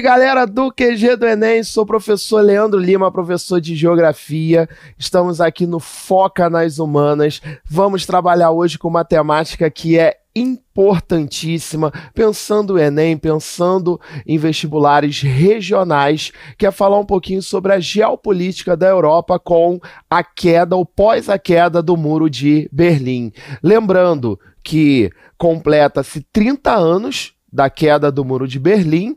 galera do QG do Enem, sou o professor Leandro Lima, professor de Geografia. Estamos aqui no Foca nas Humanas. Vamos trabalhar hoje com matemática que é importantíssima, pensando o Enem, pensando em vestibulares regionais, que é falar um pouquinho sobre a geopolítica da Europa com a queda ou pós a queda do Muro de Berlim. Lembrando que completa-se 30 anos da queda do Muro de Berlim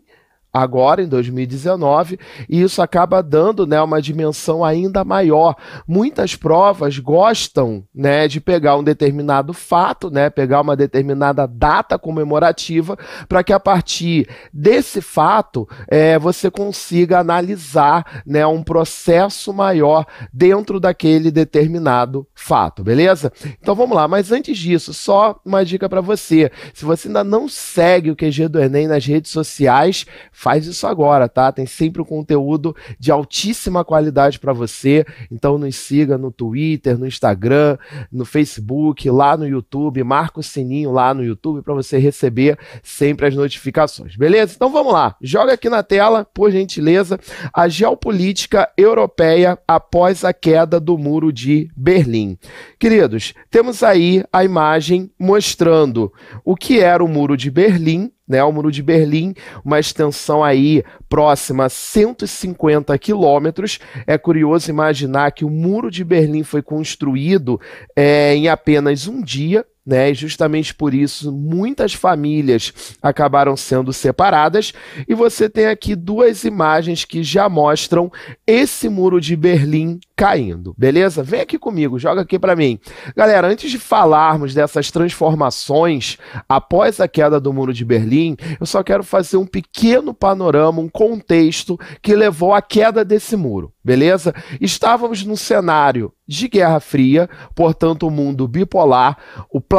agora em 2019 e isso acaba dando né, uma dimensão ainda maior. Muitas provas gostam né, de pegar um determinado fato, né, pegar uma determinada data comemorativa para que a partir desse fato é, você consiga analisar né, um processo maior dentro daquele determinado fato, beleza? Então vamos lá, mas antes disso, só uma dica para você. Se você ainda não segue o QG do Enem nas redes sociais, faz isso agora, tá? Tem sempre um conteúdo de altíssima qualidade para você. Então nos siga no Twitter, no Instagram, no Facebook, lá no YouTube, marca o sininho lá no YouTube para você receber sempre as notificações. Beleza? Então vamos lá. Joga aqui na tela, por gentileza, a geopolítica europeia após a queda do Muro de Berlim. Queridos, temos aí a imagem mostrando o que era o Muro de Berlim né, o Muro de Berlim, uma extensão aí próxima a 150 quilômetros. É curioso imaginar que o Muro de Berlim foi construído é, em apenas um dia, né? E justamente por isso muitas famílias acabaram sendo separadas. E você tem aqui duas imagens que já mostram esse muro de Berlim caindo, beleza? Vem aqui comigo, joga aqui para mim. Galera, antes de falarmos dessas transformações após a queda do muro de Berlim, eu só quero fazer um pequeno panorama, um contexto que levou à queda desse muro beleza? Estávamos num cenário de Guerra Fria, portanto, o um mundo bipolar, o planeta,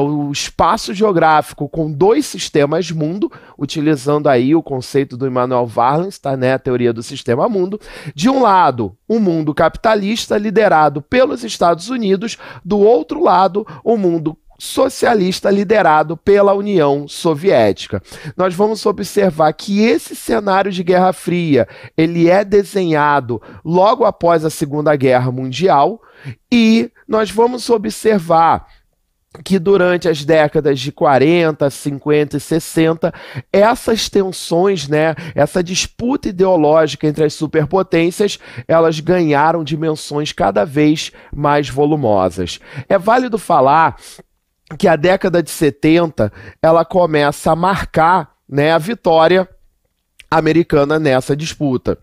o espaço geográfico com dois sistemas mundo, utilizando aí o conceito do Immanuel Varlins, tá, né, a teoria do sistema mundo. De um lado, um mundo capitalista liderado pelos Estados Unidos, do outro lado, o um mundo socialista liderado pela União Soviética. Nós vamos observar que esse cenário de Guerra Fria, ele é desenhado logo após a Segunda Guerra Mundial e nós vamos observar que durante as décadas de 40, 50 e 60, essas tensões, né, essa disputa ideológica entre as superpotências, elas ganharam dimensões cada vez mais volumosas. É válido falar que a década de 70 ela começa a marcar né, a vitória americana nessa disputa.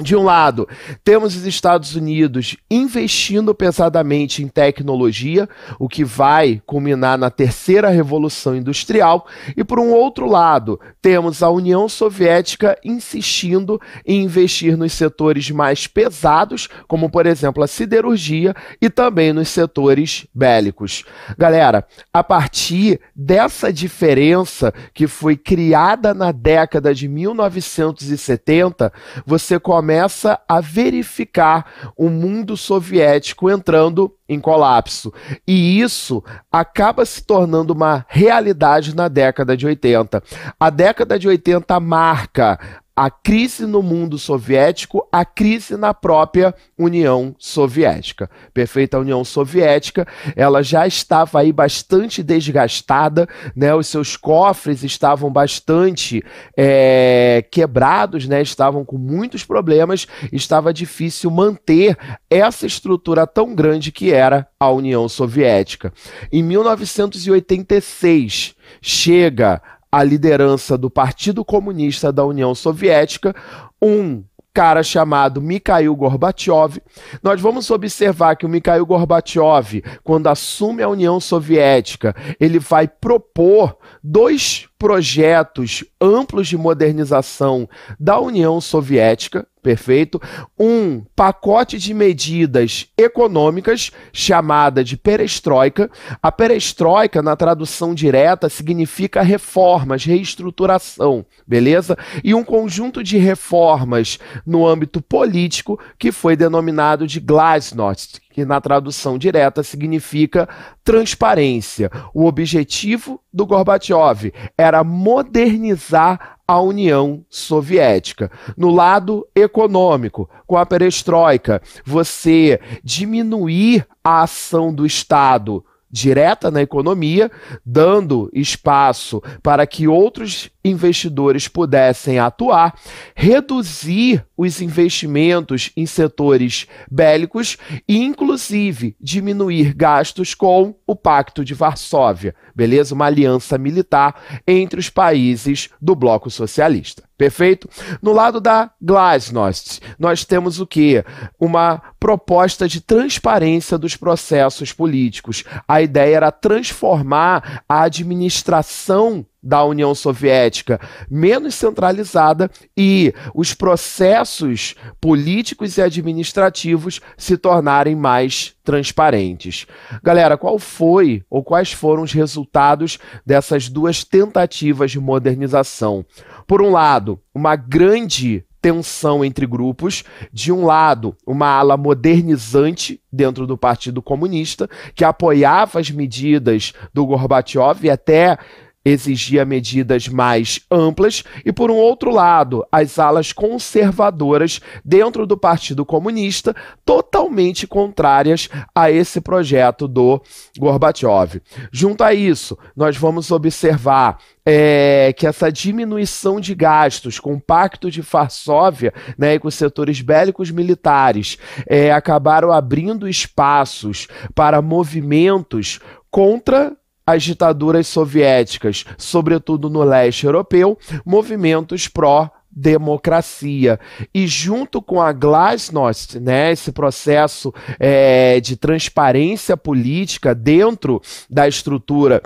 De um lado, temos os Estados Unidos investindo pesadamente em tecnologia, o que vai culminar na terceira revolução industrial, e por um outro lado, temos a União Soviética insistindo em investir nos setores mais pesados, como por exemplo a siderurgia, e também nos setores bélicos. Galera, a partir dessa diferença que foi criada na década de 1970, você começa começa a verificar o mundo soviético entrando em colapso. E isso acaba se tornando uma realidade na década de 80. A década de 80 marca a crise no mundo soviético, a crise na própria União Soviética. Perfeita, União Soviética, ela já estava aí bastante desgastada, né? Os seus cofres estavam bastante é, quebrados, né? Estavam com muitos problemas, estava difícil manter essa estrutura tão grande que era a União Soviética. Em 1986 chega a liderança do Partido Comunista da União Soviética, um cara chamado Mikhail Gorbachev. Nós vamos observar que o Mikhail Gorbachev, quando assume a União Soviética, ele vai propor dois projetos amplos de modernização da União Soviética, perfeito? Um pacote de medidas econômicas chamada de perestroika. A perestroika, na tradução direta, significa reformas, reestruturação, beleza? E um conjunto de reformas no âmbito político que foi denominado de glasnost, que na tradução direta significa transparência. O objetivo do Gorbachev era modernizar a União Soviética. No lado econômico, com a perestroika, você diminuir a ação do Estado direta na economia, dando espaço para que outros investidores pudessem atuar, reduzir os investimentos em setores bélicos e, inclusive, diminuir gastos com o Pacto de Varsóvia, beleza? Uma aliança militar entre os países do bloco socialista. Perfeito? No lado da Glasnost, nós temos o que? Uma proposta de transparência dos processos políticos. A ideia era transformar a administração da União Soviética menos centralizada e os processos políticos e administrativos se tornarem mais transparentes. Galera, qual foi ou quais foram os resultados dessas duas tentativas de modernização? Por um lado, uma grande tensão entre grupos. De um lado, uma ala modernizante dentro do Partido Comunista, que apoiava as medidas do Gorbachev e até exigia medidas mais amplas, e por um outro lado, as alas conservadoras dentro do Partido Comunista, totalmente contrárias a esse projeto do Gorbachev. Junto a isso, nós vamos observar é, que essa diminuição de gastos com o Pacto de Varsóvia né, e com os setores bélicos militares é, acabaram abrindo espaços para movimentos contra as ditaduras soviéticas, sobretudo no leste europeu, movimentos pró democracia. E junto com a Glasnost, né, esse processo é, de transparência política dentro da estrutura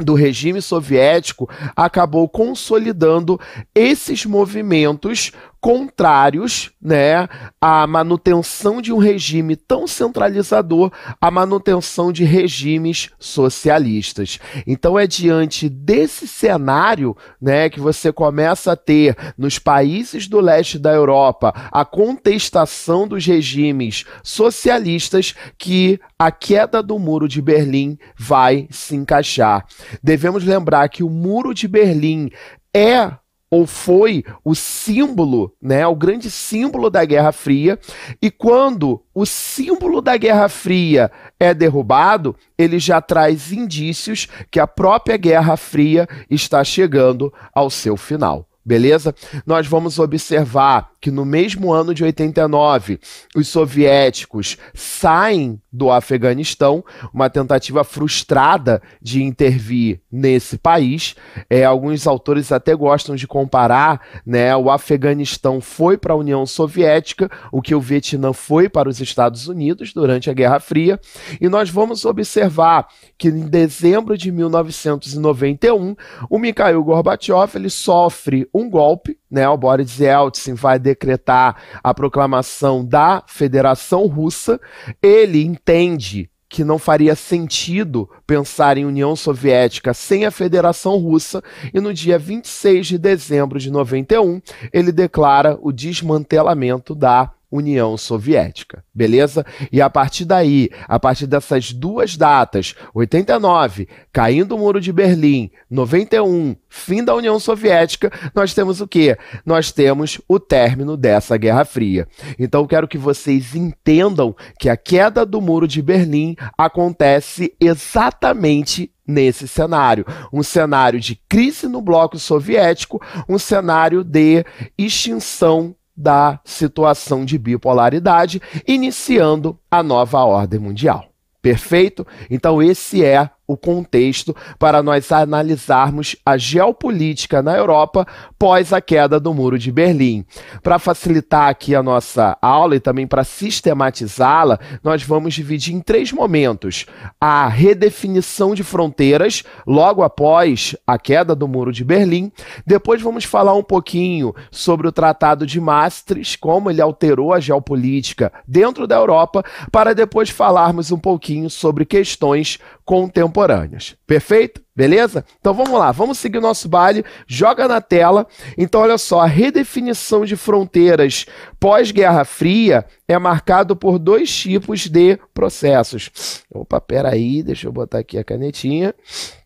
do regime soviético acabou consolidando esses movimentos contrários né, à manutenção de um regime tão centralizador, à manutenção de regimes socialistas. Então é diante desse cenário né, que você começa a ter nos países do leste da Europa a contestação dos regimes socialistas que a queda do Muro de Berlim vai se encaixar. Devemos lembrar que o Muro de Berlim é ou foi o símbolo, né, o grande símbolo da Guerra Fria, e quando o símbolo da Guerra Fria é derrubado, ele já traz indícios que a própria Guerra Fria está chegando ao seu final beleza? Nós vamos observar que no mesmo ano de 89, os soviéticos saem do Afeganistão, uma tentativa frustrada de intervir nesse país. É, alguns autores até gostam de comparar, né? O Afeganistão foi para a União Soviética, o que o Vietnã foi para os Estados Unidos durante a Guerra Fria, e nós vamos observar que em dezembro de 1991, o Mikhail Gorbachev ele sofre um golpe, né? O Boris Yeltsin vai decretar a proclamação da Federação Russa. Ele entende que não faria sentido pensar em União Soviética sem a Federação Russa, e no dia 26 de dezembro de 91, ele declara o desmantelamento da União Soviética, beleza? E a partir daí, a partir dessas duas datas, 89, caindo o Muro de Berlim, 91, fim da União Soviética, nós temos o quê? Nós temos o término dessa Guerra Fria. Então quero que vocês entendam que a queda do Muro de Berlim acontece exatamente nesse cenário. Um cenário de crise no bloco soviético, um cenário de extinção da situação de bipolaridade, iniciando a nova ordem mundial. Perfeito? Então, esse é o contexto para nós analisarmos a geopolítica na Europa pós a queda do Muro de Berlim. Para facilitar aqui a nossa aula e também para sistematizá-la, nós vamos dividir em três momentos: a redefinição de fronteiras logo após a queda do Muro de Berlim. Depois vamos falar um pouquinho sobre o Tratado de Maastricht, como ele alterou a geopolítica dentro da Europa, para depois falarmos um pouquinho sobre questões contemporâneas. Perfeito? Beleza? Então vamos lá, vamos seguir o nosso baile, joga na tela. Então olha só, a redefinição de fronteiras pós-Guerra Fria é marcado por dois tipos de processos. Opa, peraí, deixa eu botar aqui a canetinha.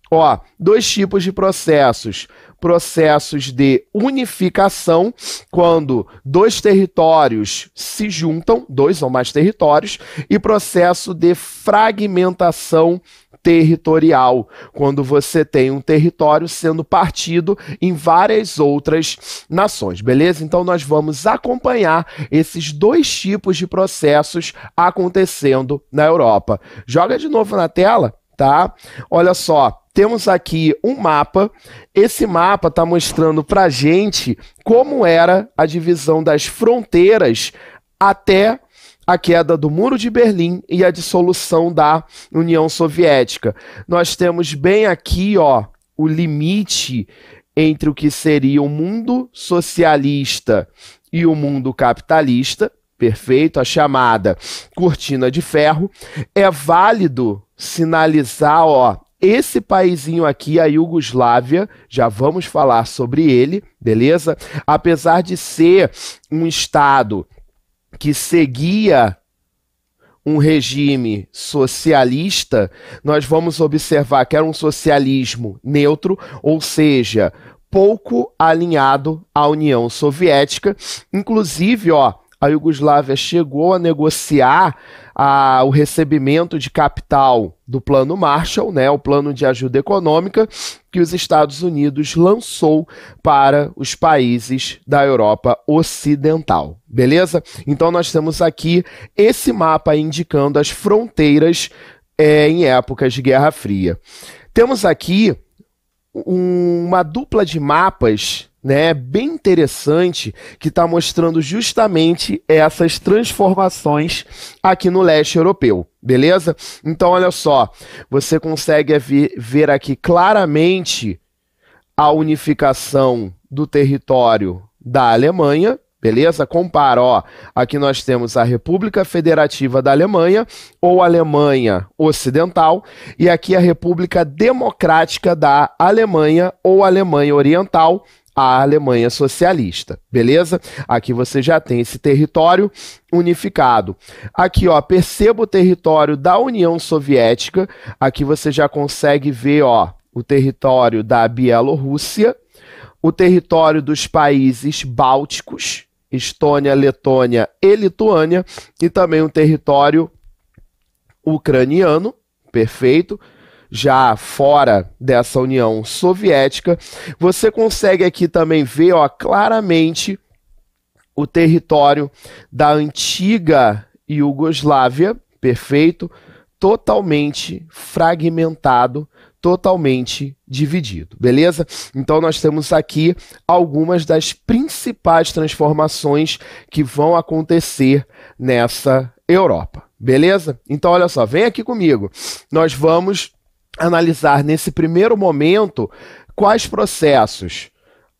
Ó, dois tipos de processos. processos de unificação, quando dois territórios se juntam, dois ou mais territórios, e processo de fragmentação territorial, quando você tem um território sendo partido em várias outras nações, beleza? Então nós vamos acompanhar esses dois tipos de processos acontecendo na Europa. Joga de novo na tela, tá? Olha só, temos aqui um mapa. Esse mapa está mostrando para gente como era a divisão das fronteiras até a queda do Muro de Berlim e a dissolução da União Soviética. Nós temos bem aqui, ó, o limite entre o que seria o mundo socialista e o mundo capitalista, perfeito, a chamada cortina de ferro. É válido sinalizar, ó, esse paizinho aqui, a Iugoslávia, já vamos falar sobre ele, beleza? Apesar de ser um estado que seguia um regime socialista, nós vamos observar que era um socialismo neutro, ou seja, pouco alinhado à União Soviética. Inclusive, ó, a Iugoslávia chegou a negociar a, o recebimento de capital do Plano Marshall, né, o plano de ajuda econômica que os Estados Unidos lançou para os países da Europa Ocidental. Beleza? Então nós temos aqui esse mapa indicando as fronteiras é, em épocas de Guerra Fria. Temos aqui um, uma dupla de mapas né, bem interessante que está mostrando justamente essas transformações aqui no leste europeu, beleza? Então, olha só, você consegue ver aqui claramente a unificação do território da Alemanha, beleza? Compara, ó, aqui nós temos a República Federativa da Alemanha ou Alemanha Ocidental e aqui a República Democrática da Alemanha ou Alemanha Oriental a Alemanha socialista, beleza? Aqui você já tem esse território unificado. Aqui, ó, perceba o território da União Soviética. Aqui você já consegue ver, ó, o território da Bielorrússia, o território dos países bálticos, Estônia, Letônia e Lituânia, e também o território ucraniano, perfeito? Já fora dessa União Soviética. Você consegue aqui também ver ó, claramente o território da antiga Iugoslávia, perfeito, totalmente fragmentado, totalmente dividido, beleza? Então nós temos aqui algumas das principais transformações que vão acontecer nessa Europa, beleza? Então olha só, vem aqui comigo. Nós vamos analisar nesse primeiro momento quais processos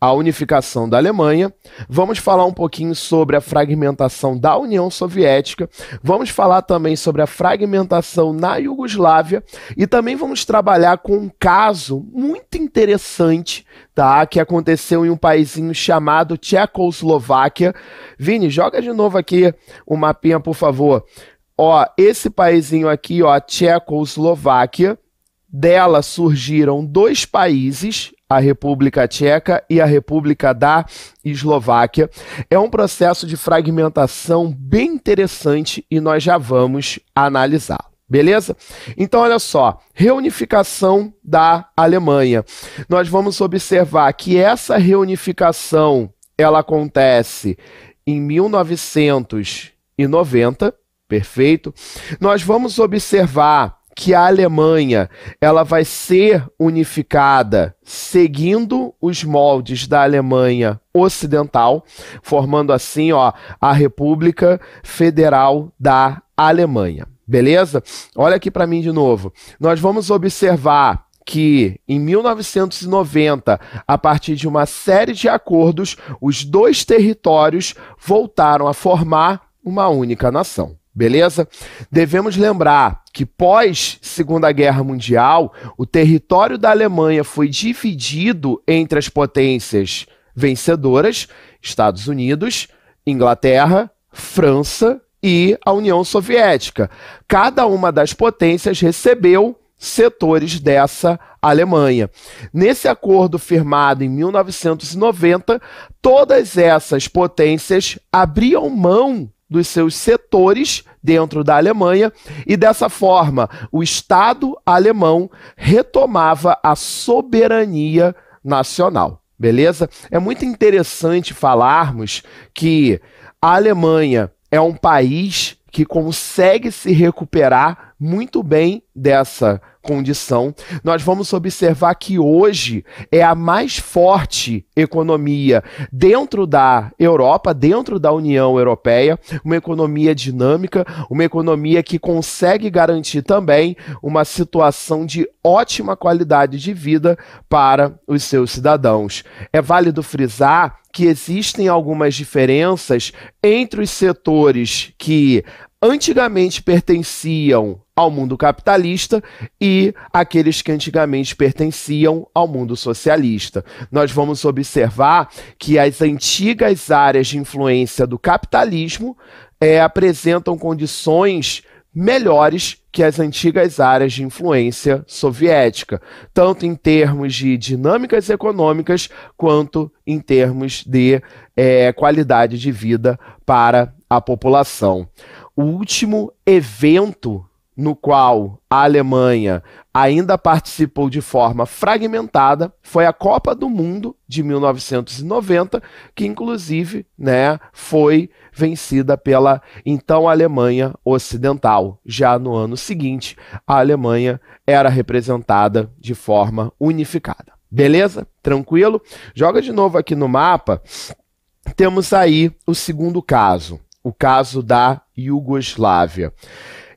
a unificação da Alemanha, vamos falar um pouquinho sobre a fragmentação da União Soviética, vamos falar também sobre a fragmentação na Iugoslávia e também vamos trabalhar com um caso muito interessante, tá, que aconteceu em um paísinho chamado Tchecoslováquia. Vini, joga de novo aqui o mapinha, por favor. Ó, esse paísinho aqui, ó, Tchecoslováquia, dela surgiram dois países, a República Tcheca e a República da Eslováquia. É um processo de fragmentação bem interessante e nós já vamos analisar. Beleza? Então, olha só, reunificação da Alemanha. Nós vamos observar que essa reunificação ela acontece em 1990, perfeito? Nós vamos observar que a Alemanha ela vai ser unificada seguindo os moldes da Alemanha Ocidental, formando assim ó, a República Federal da Alemanha. Beleza? Olha aqui para mim de novo. Nós vamos observar que em 1990, a partir de uma série de acordos, os dois territórios voltaram a formar uma única nação. Beleza? Devemos lembrar que pós Segunda Guerra Mundial, o território da Alemanha foi dividido entre as potências vencedoras, Estados Unidos, Inglaterra, França e a União Soviética. Cada uma das potências recebeu setores dessa Alemanha. Nesse acordo firmado em 1990, todas essas potências abriam mão dos seus setores dentro da Alemanha e dessa forma o Estado alemão retomava a soberania nacional. Beleza? É muito interessante falarmos que a Alemanha é um país que consegue se recuperar muito bem dessa condição. Nós vamos observar que hoje é a mais forte economia dentro da Europa, dentro da União Europeia, uma economia dinâmica, uma economia que consegue garantir também uma situação de ótima qualidade de vida para os seus cidadãos. É válido frisar que existem algumas diferenças entre os setores que antigamente pertenciam ao mundo capitalista e aqueles que antigamente pertenciam ao mundo socialista. Nós vamos observar que as antigas áreas de influência do capitalismo é, apresentam condições melhores que as antigas áreas de influência soviética, tanto em termos de dinâmicas econômicas quanto em termos de é, qualidade de vida para a população. O último evento no qual a Alemanha ainda participou de forma fragmentada foi a Copa do Mundo de 1990, que inclusive, né, foi vencida pela então Alemanha Ocidental. Já no ano seguinte, a Alemanha era representada de forma unificada. Beleza? Tranquilo? Joga de novo aqui no mapa. Temos aí o segundo caso, o caso da Iugoslávia.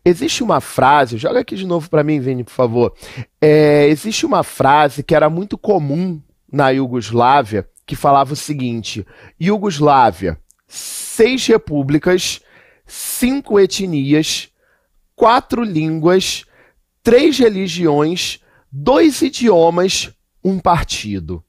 Existe uma frase, joga aqui de novo para mim, Vini, por favor. É, existe uma frase que era muito comum na Iugoslávia que falava o seguinte: Iugoslávia, seis repúblicas, cinco etnias, quatro línguas, três religiões, dois idiomas, um partido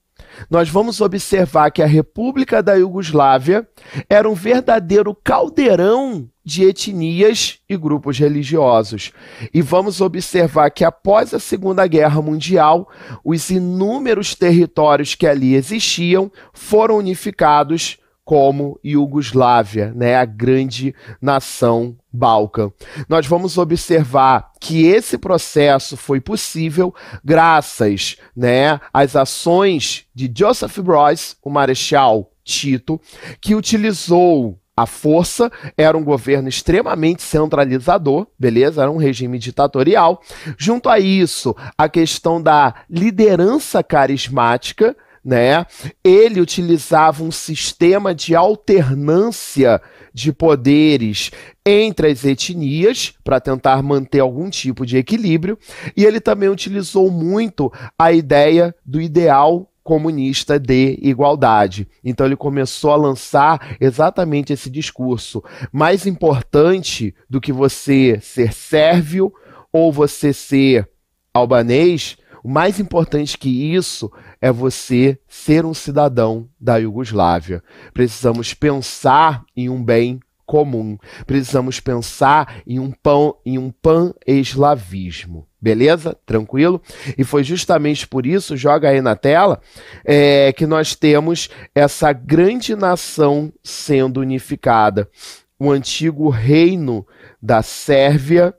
nós vamos observar que a República da Iugoslávia era um verdadeiro caldeirão de etnias e grupos religiosos. E vamos observar que após a Segunda Guerra Mundial, os inúmeros territórios que ali existiam foram unificados como Iugoslávia, né, a grande nação balcã. Nós vamos observar que esse processo foi possível graças, né, às ações de Joseph Broz, o marechal Tito, que utilizou a força era um governo extremamente centralizador, beleza? Era um regime ditatorial. Junto a isso, a questão da liderança carismática, né? Ele utilizava um sistema de alternância de poderes entre as etnias para tentar manter algum tipo de equilíbrio, e ele também utilizou muito a ideia do ideal comunista de igualdade. Então ele começou a lançar exatamente esse discurso. Mais importante do que você ser sérvio ou você ser albanês, o mais importante que isso é você ser um cidadão da Iugoslávia. Precisamos pensar em um bem comum. Precisamos pensar em um pão, em um pan-eslavismo. Beleza? Tranquilo? E foi justamente por isso, joga aí na tela, é, que nós temos essa grande nação sendo unificada. O antigo reino da Sérvia,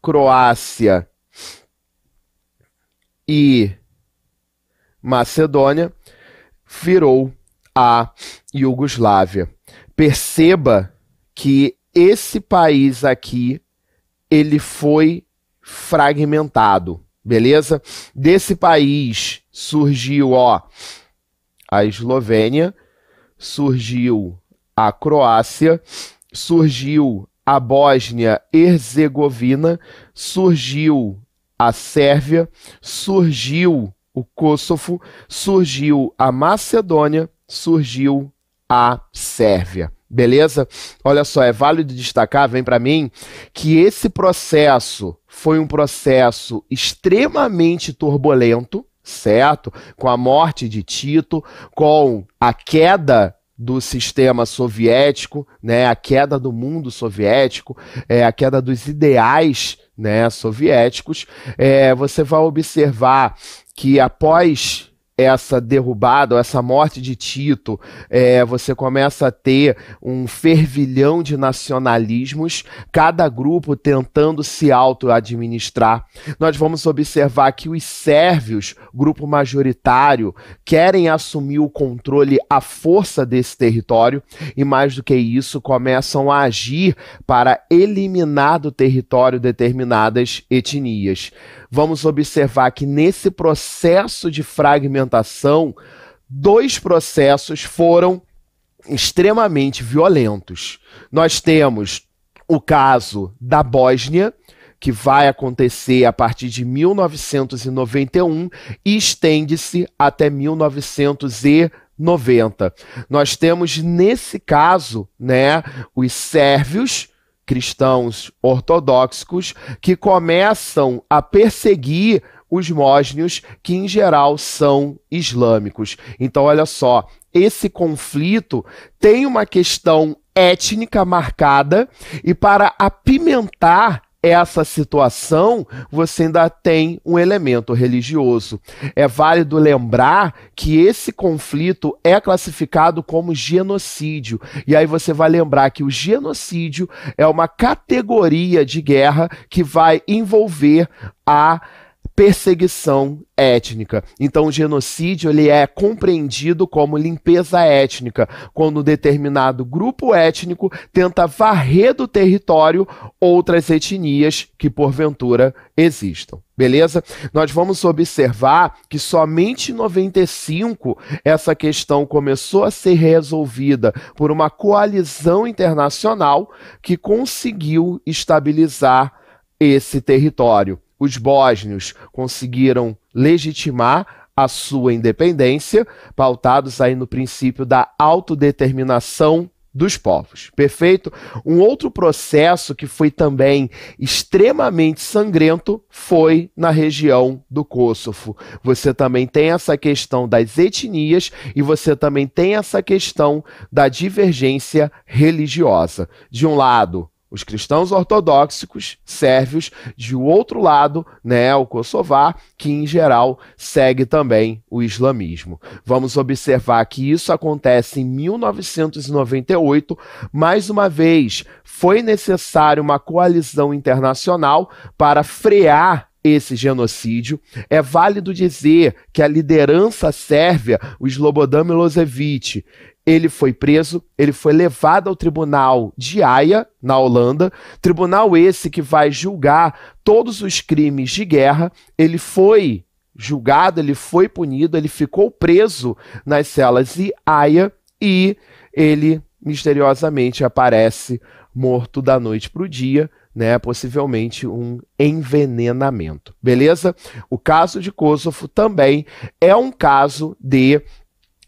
Croácia e Macedônia virou a Iugoslávia. Perceba que esse país aqui ele foi fragmentado, beleza? Desse país surgiu, ó, a Eslovênia, surgiu a Croácia, surgiu a Bósnia-Herzegovina, surgiu a Sérvia, surgiu o Kosovo, surgiu a Macedônia, surgiu a Sérvia. Beleza? Olha só, é válido destacar, vem para mim, que esse processo foi um processo extremamente turbulento, certo? Com a morte de Tito, com a queda do sistema soviético, né, a queda do mundo soviético, é, a queda dos ideais né, soviéticos, é, você vai observar que após essa derrubada, essa morte de Tito, é, você começa a ter um fervilhão de nacionalismos, cada grupo tentando se auto-administrar. Nós vamos observar que os sérvios, grupo majoritário, querem assumir o controle à força desse território e, mais do que isso, começam a agir para eliminar do território determinadas etnias vamos observar que nesse processo de fragmentação, dois processos foram extremamente violentos. Nós temos o caso da Bósnia, que vai acontecer a partir de 1991 e estende-se até 1990. Nós temos nesse caso, né, os sérvios cristãos ortodoxos que começam a perseguir os mósnios, que em geral são islâmicos. Então, olha só, esse conflito tem uma questão étnica marcada e para apimentar essa situação, você ainda tem um elemento religioso. É válido lembrar que esse conflito é classificado como genocídio. E aí você vai lembrar que o genocídio é uma categoria de guerra que vai envolver a perseguição étnica. Então, o genocídio ele é compreendido como limpeza étnica, quando um determinado grupo étnico tenta varrer do território outras etnias que porventura existam. Beleza? Nós vamos observar que somente em 95 essa questão começou a ser resolvida por uma coalizão internacional que conseguiu estabilizar esse território os bósnios conseguiram legitimar a sua independência, pautados aí no princípio da autodeterminação dos povos. Perfeito? Um outro processo que foi também extremamente sangrento foi na região do Kosovo. Você também tem essa questão das etnias e você também tem essa questão da divergência religiosa. De um lado, os cristãos ortodoxos sérvios, de outro lado, né, o kosovar, que em geral segue também o islamismo. Vamos observar que isso acontece em 1998, mais uma vez, foi necessário uma coalizão internacional para frear esse genocídio. É válido dizer que a liderança sérvia, o Slobodan Milosevic, ele foi preso, ele foi levado ao tribunal de Haia, na Holanda, tribunal esse que vai julgar todos os crimes de guerra. Ele foi julgado, ele foi punido, ele ficou preso nas celas de Haia e ele misteriosamente aparece morto da noite para o dia, né, possivelmente um envenenamento. Beleza? O caso de Kosovo também é um caso de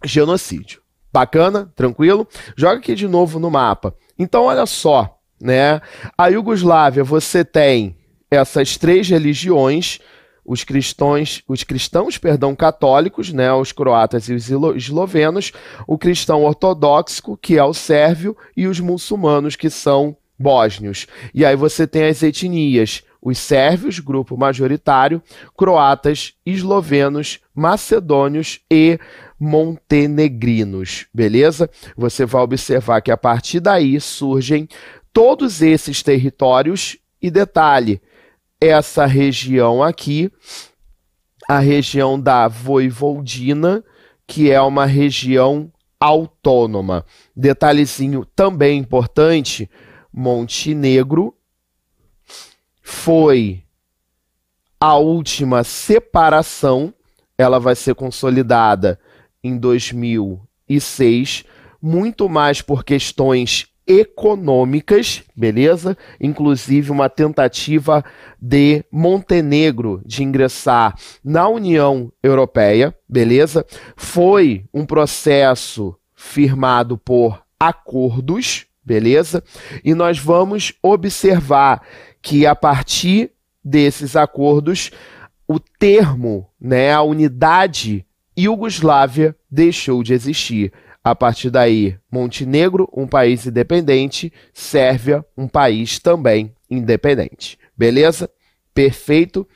genocídio. Bacana? Tranquilo? Joga aqui de novo no mapa. Então, olha só, né? A Iugoslávia, você tem essas três religiões, os cristãos, os cristãos, perdão, católicos, né, os croatas e os eslovenos, o cristão ortodoxo, que é o sérvio, e os muçulmanos, que são bósnios. E aí você tem as etnias, os sérvios, grupo majoritário, croatas, eslovenos, macedônios e montenegrinos, beleza? Você vai observar que a partir daí surgem todos esses territórios e detalhe, essa região aqui, a região da Voivodina, que é uma região autônoma. Detalhezinho também importante, Montenegro foi a última separação, ela vai ser consolidada em 2006, muito mais por questões econômicas, beleza? Inclusive uma tentativa de Montenegro de ingressar na União Europeia, beleza? Foi um processo firmado por acordos, beleza? E nós vamos observar que a partir desses acordos o termo, né, a unidade Iugoslávia deixou de existir. A partir daí, Montenegro, um país independente, Sérvia, um país também independente. Beleza? Perfeito.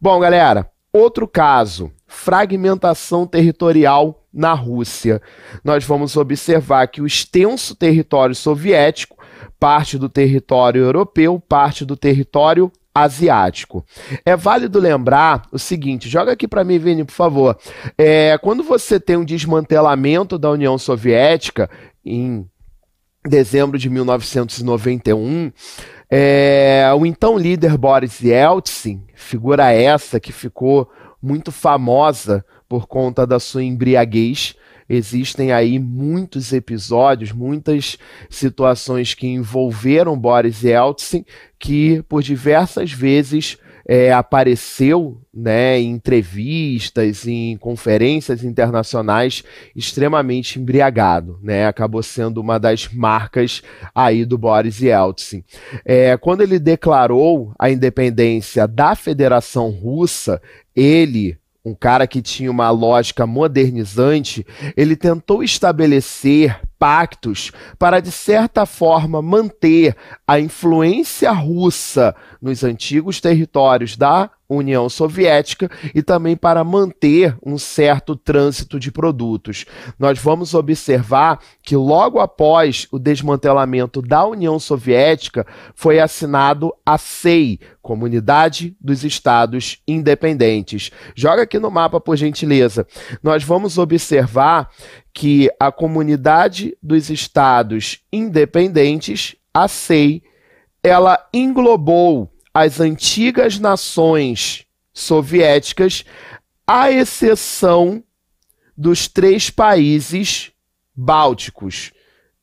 Bom, galera, outro caso, fragmentação territorial na Rússia. Nós vamos observar que o extenso território soviético, parte do território europeu, parte do território asiático. É válido lembrar o seguinte, joga aqui para mim, Vini, por favor. É, quando você tem um desmantelamento da União Soviética em dezembro de 1991, é, o então líder Boris Yeltsin, figura essa que ficou muito famosa por conta da sua embriaguez, existem aí muitos episódios, muitas situações que envolveram Boris Yeltsin, que por diversas vezes é, apareceu né, em entrevistas, em conferências internacionais, extremamente embriagado. Né, acabou sendo uma das marcas aí do Boris Yeltsin. É, quando ele declarou a independência da Federação Russa, ele um cara que tinha uma lógica modernizante, ele tentou estabelecer pactos para, de certa forma, manter a influência russa nos antigos territórios da União Soviética e também para manter um certo trânsito de produtos. Nós vamos observar que logo após o desmantelamento da União Soviética foi assinado a SEI, Comunidade dos Estados Independentes. Joga aqui no mapa por gentileza. Nós vamos observar que a Comunidade dos Estados Independentes, a SEI, ela englobou as antigas nações soviéticas, à exceção dos três países bálticos: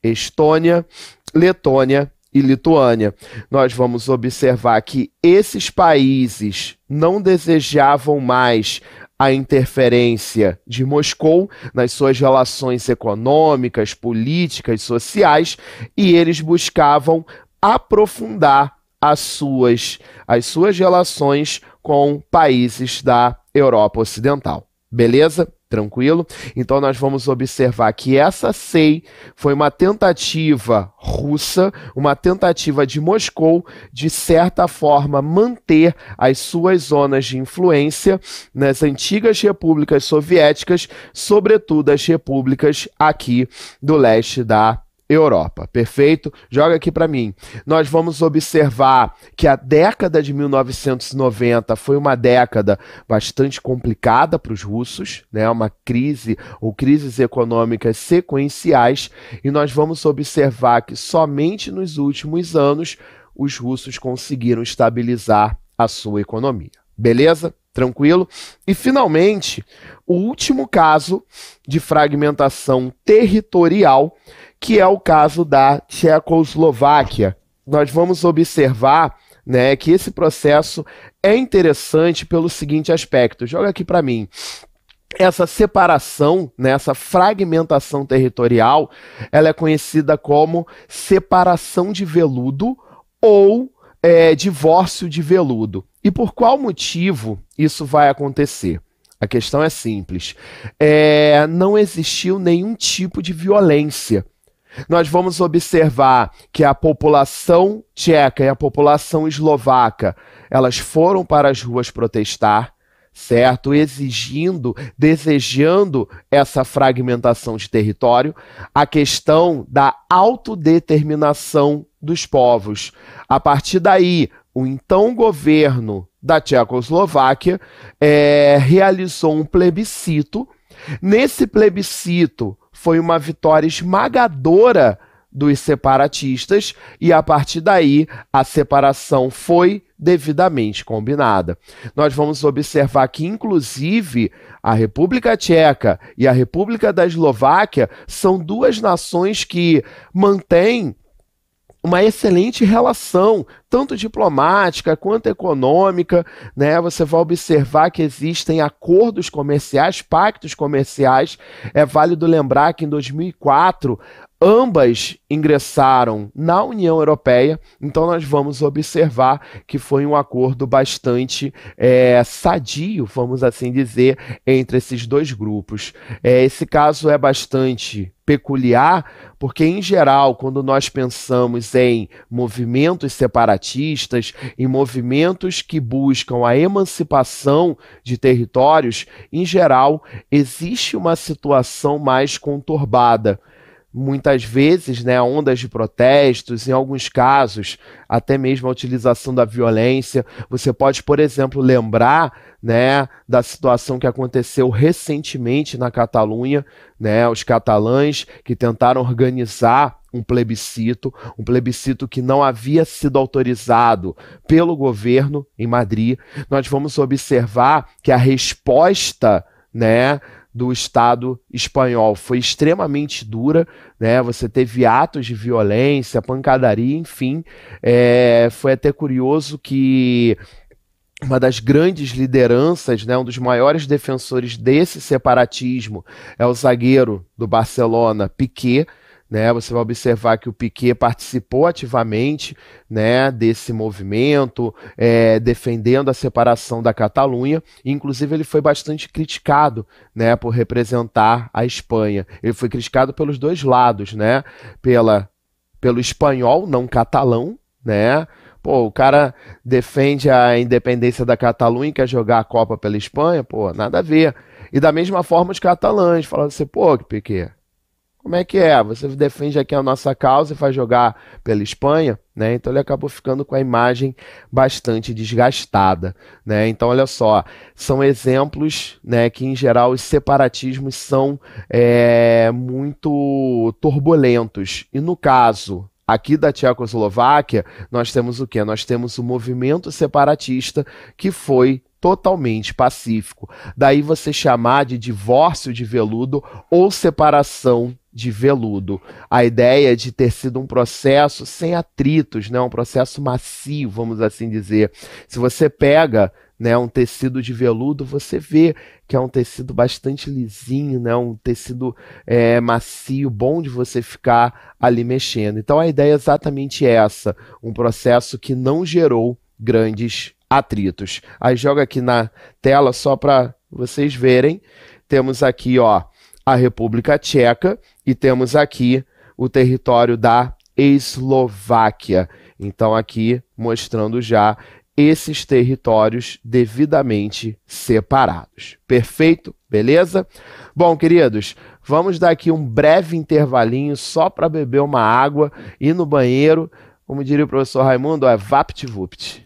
Estônia, Letônia e Lituânia. Nós vamos observar que esses países não desejavam mais a interferência de Moscou nas suas relações econômicas, políticas, sociais, e eles buscavam aprofundar as suas, as suas relações com países da Europa Ocidental. Beleza? Tranquilo? Então nós vamos observar que essa SEI foi uma tentativa russa, uma tentativa de Moscou de certa forma manter as suas zonas de influência nas antigas repúblicas soviéticas, sobretudo as repúblicas aqui do leste da Europa, perfeito? Joga aqui para mim. Nós vamos observar que a década de 1990 foi uma década bastante complicada para os russos, né? Uma crise ou crises econômicas sequenciais, e nós vamos observar que somente nos últimos anos os russos conseguiram estabilizar a sua economia. Beleza? Tranquilo? E finalmente, o último caso de fragmentação territorial que é o caso da Tchecoslováquia. Nós vamos observar né, que esse processo é interessante pelo seguinte aspecto. Joga aqui para mim essa separação, né, essa fragmentação territorial, ela é conhecida como separação de veludo ou é, divórcio de veludo. E por qual motivo isso vai acontecer? A questão é simples. É, não existiu nenhum tipo de violência nós vamos observar que a população tcheca e a população eslovaca, elas foram para as ruas protestar, certo? Exigindo, desejando essa fragmentação de território, a questão da autodeterminação dos povos. A partir daí, o então governo da Tchecoslováquia é, realizou um plebiscito. Nesse plebiscito, foi uma vitória esmagadora dos separatistas e a partir daí a separação foi devidamente combinada. Nós vamos observar que inclusive a República Tcheca e a República da Eslováquia são duas nações que mantêm uma excelente relação, tanto diplomática quanto econômica, né? Você vai observar que existem acordos comerciais, pactos comerciais. É válido lembrar que em 2004 ambas ingressaram na União Europeia, então nós vamos observar que foi um acordo bastante é, sadio, vamos assim dizer, entre esses dois grupos. É, esse caso é bastante peculiar, porque em geral, quando nós pensamos em movimentos separatistas, em movimentos que buscam a emancipação de territórios, em geral existe uma situação mais conturbada muitas vezes, né, ondas de protestos, em alguns casos, até mesmo a utilização da violência. Você pode, por exemplo, lembrar, né, da situação que aconteceu recentemente na Catalunha, né, os catalães que tentaram organizar um plebiscito, um plebiscito que não havia sido autorizado pelo governo em Madrid. Nós vamos observar que a resposta, né, do Estado espanhol foi extremamente dura, né? Você teve atos de violência, pancadaria, enfim. É, foi até curioso que uma das grandes lideranças, né, um dos maiores defensores desse separatismo é o zagueiro do Barcelona, Piquet, né? Você vai observar que o Piquet participou ativamente né, desse movimento, é, defendendo a separação da Catalunha. Inclusive, ele foi bastante criticado né, por representar a Espanha. Ele foi criticado pelos dois lados, né? Pela, pelo espanhol, não catalão, né? Pô, o cara defende a independência da Catalunha e quer jogar a Copa pela Espanha, pô, nada a ver. E da mesma forma os catalães, falando assim, pô, Piquet, como é que é? Você defende aqui a nossa causa e faz jogar pela Espanha, né? Então ele acabou ficando com a imagem bastante desgastada, né? Então olha só, são exemplos, né, que em geral os separatismos são é, muito turbulentos. E no caso Aqui da Tchecoslováquia, nós temos o que? Nós temos o movimento separatista que foi totalmente pacífico. Daí você chamar de divórcio de veludo ou separação de veludo. A ideia de ter sido um processo sem atritos, né? um processo macio, vamos assim dizer. Se você pega né, um tecido de veludo, você vê que é um tecido bastante lisinho, né, um tecido é, macio, bom de você ficar ali mexendo. Então a ideia é exatamente essa, um processo que não gerou grandes atritos. Aí joga aqui na tela só para vocês verem. Temos aqui, ó, a República Tcheca e temos aqui o território da Eslováquia. Então, aqui mostrando já esses territórios devidamente separados. Perfeito? Beleza? Bom, queridos, vamos dar aqui um breve intervalinho só para beber uma água, ir no banheiro. Como diria o professor Raimundo, é vapt-vupt.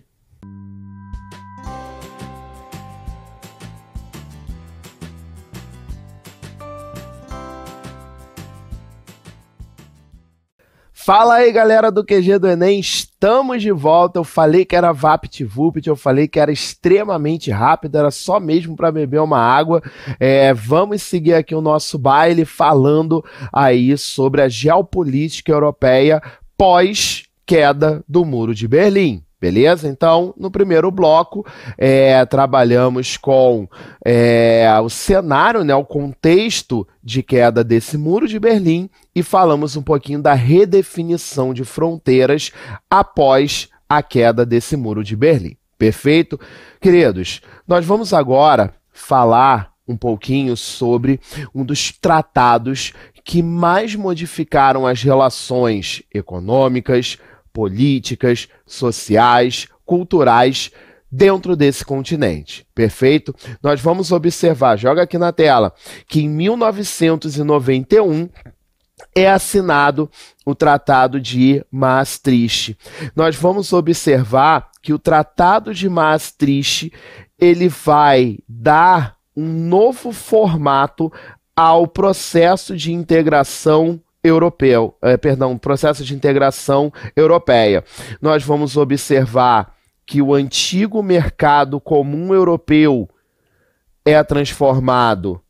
Fala aí, galera do QG do Enem, estamos de volta. Eu falei que era VaptVupt, eu falei que era extremamente rápido, era só mesmo para beber uma água. É, vamos seguir aqui o nosso baile falando aí sobre a geopolítica europeia pós queda do Muro de Berlim. Beleza? Então, no primeiro bloco, é, trabalhamos com é, o cenário, né, o contexto de queda desse muro de Berlim e falamos um pouquinho da redefinição de fronteiras após a queda desse muro de Berlim. Perfeito? Queridos, nós vamos agora falar um pouquinho sobre um dos tratados que mais modificaram as relações econômicas, políticas, sociais, culturais dentro desse continente. Perfeito? Nós vamos observar, joga aqui na tela, que em 1991 é assinado o Tratado de Maastricht. Nós vamos observar que o Tratado de Maastricht ele vai dar um novo formato ao processo de integração europeu, é, perdão, processo de integração europeia. Nós vamos observar que o antigo mercado comum europeu é transformado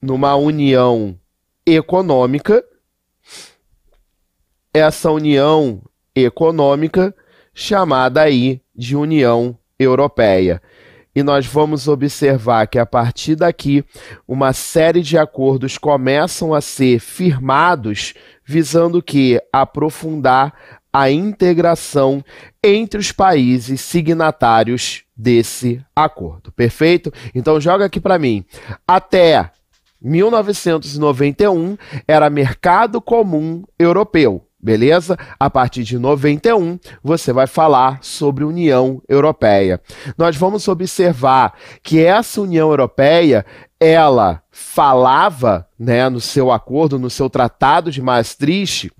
numa união econômica. Essa união econômica chamada aí de União Europeia. E nós vamos observar que a partir daqui uma série de acordos começam a ser firmados visando que aprofundar a integração entre os países signatários desse acordo. Perfeito? Então joga aqui para mim. Até 1991 era mercado comum europeu. Beleza? A partir de 91, você vai falar sobre União Europeia. Nós vamos observar que essa União Europeia, ela falava, né, no seu acordo, no seu tratado de Maastricht,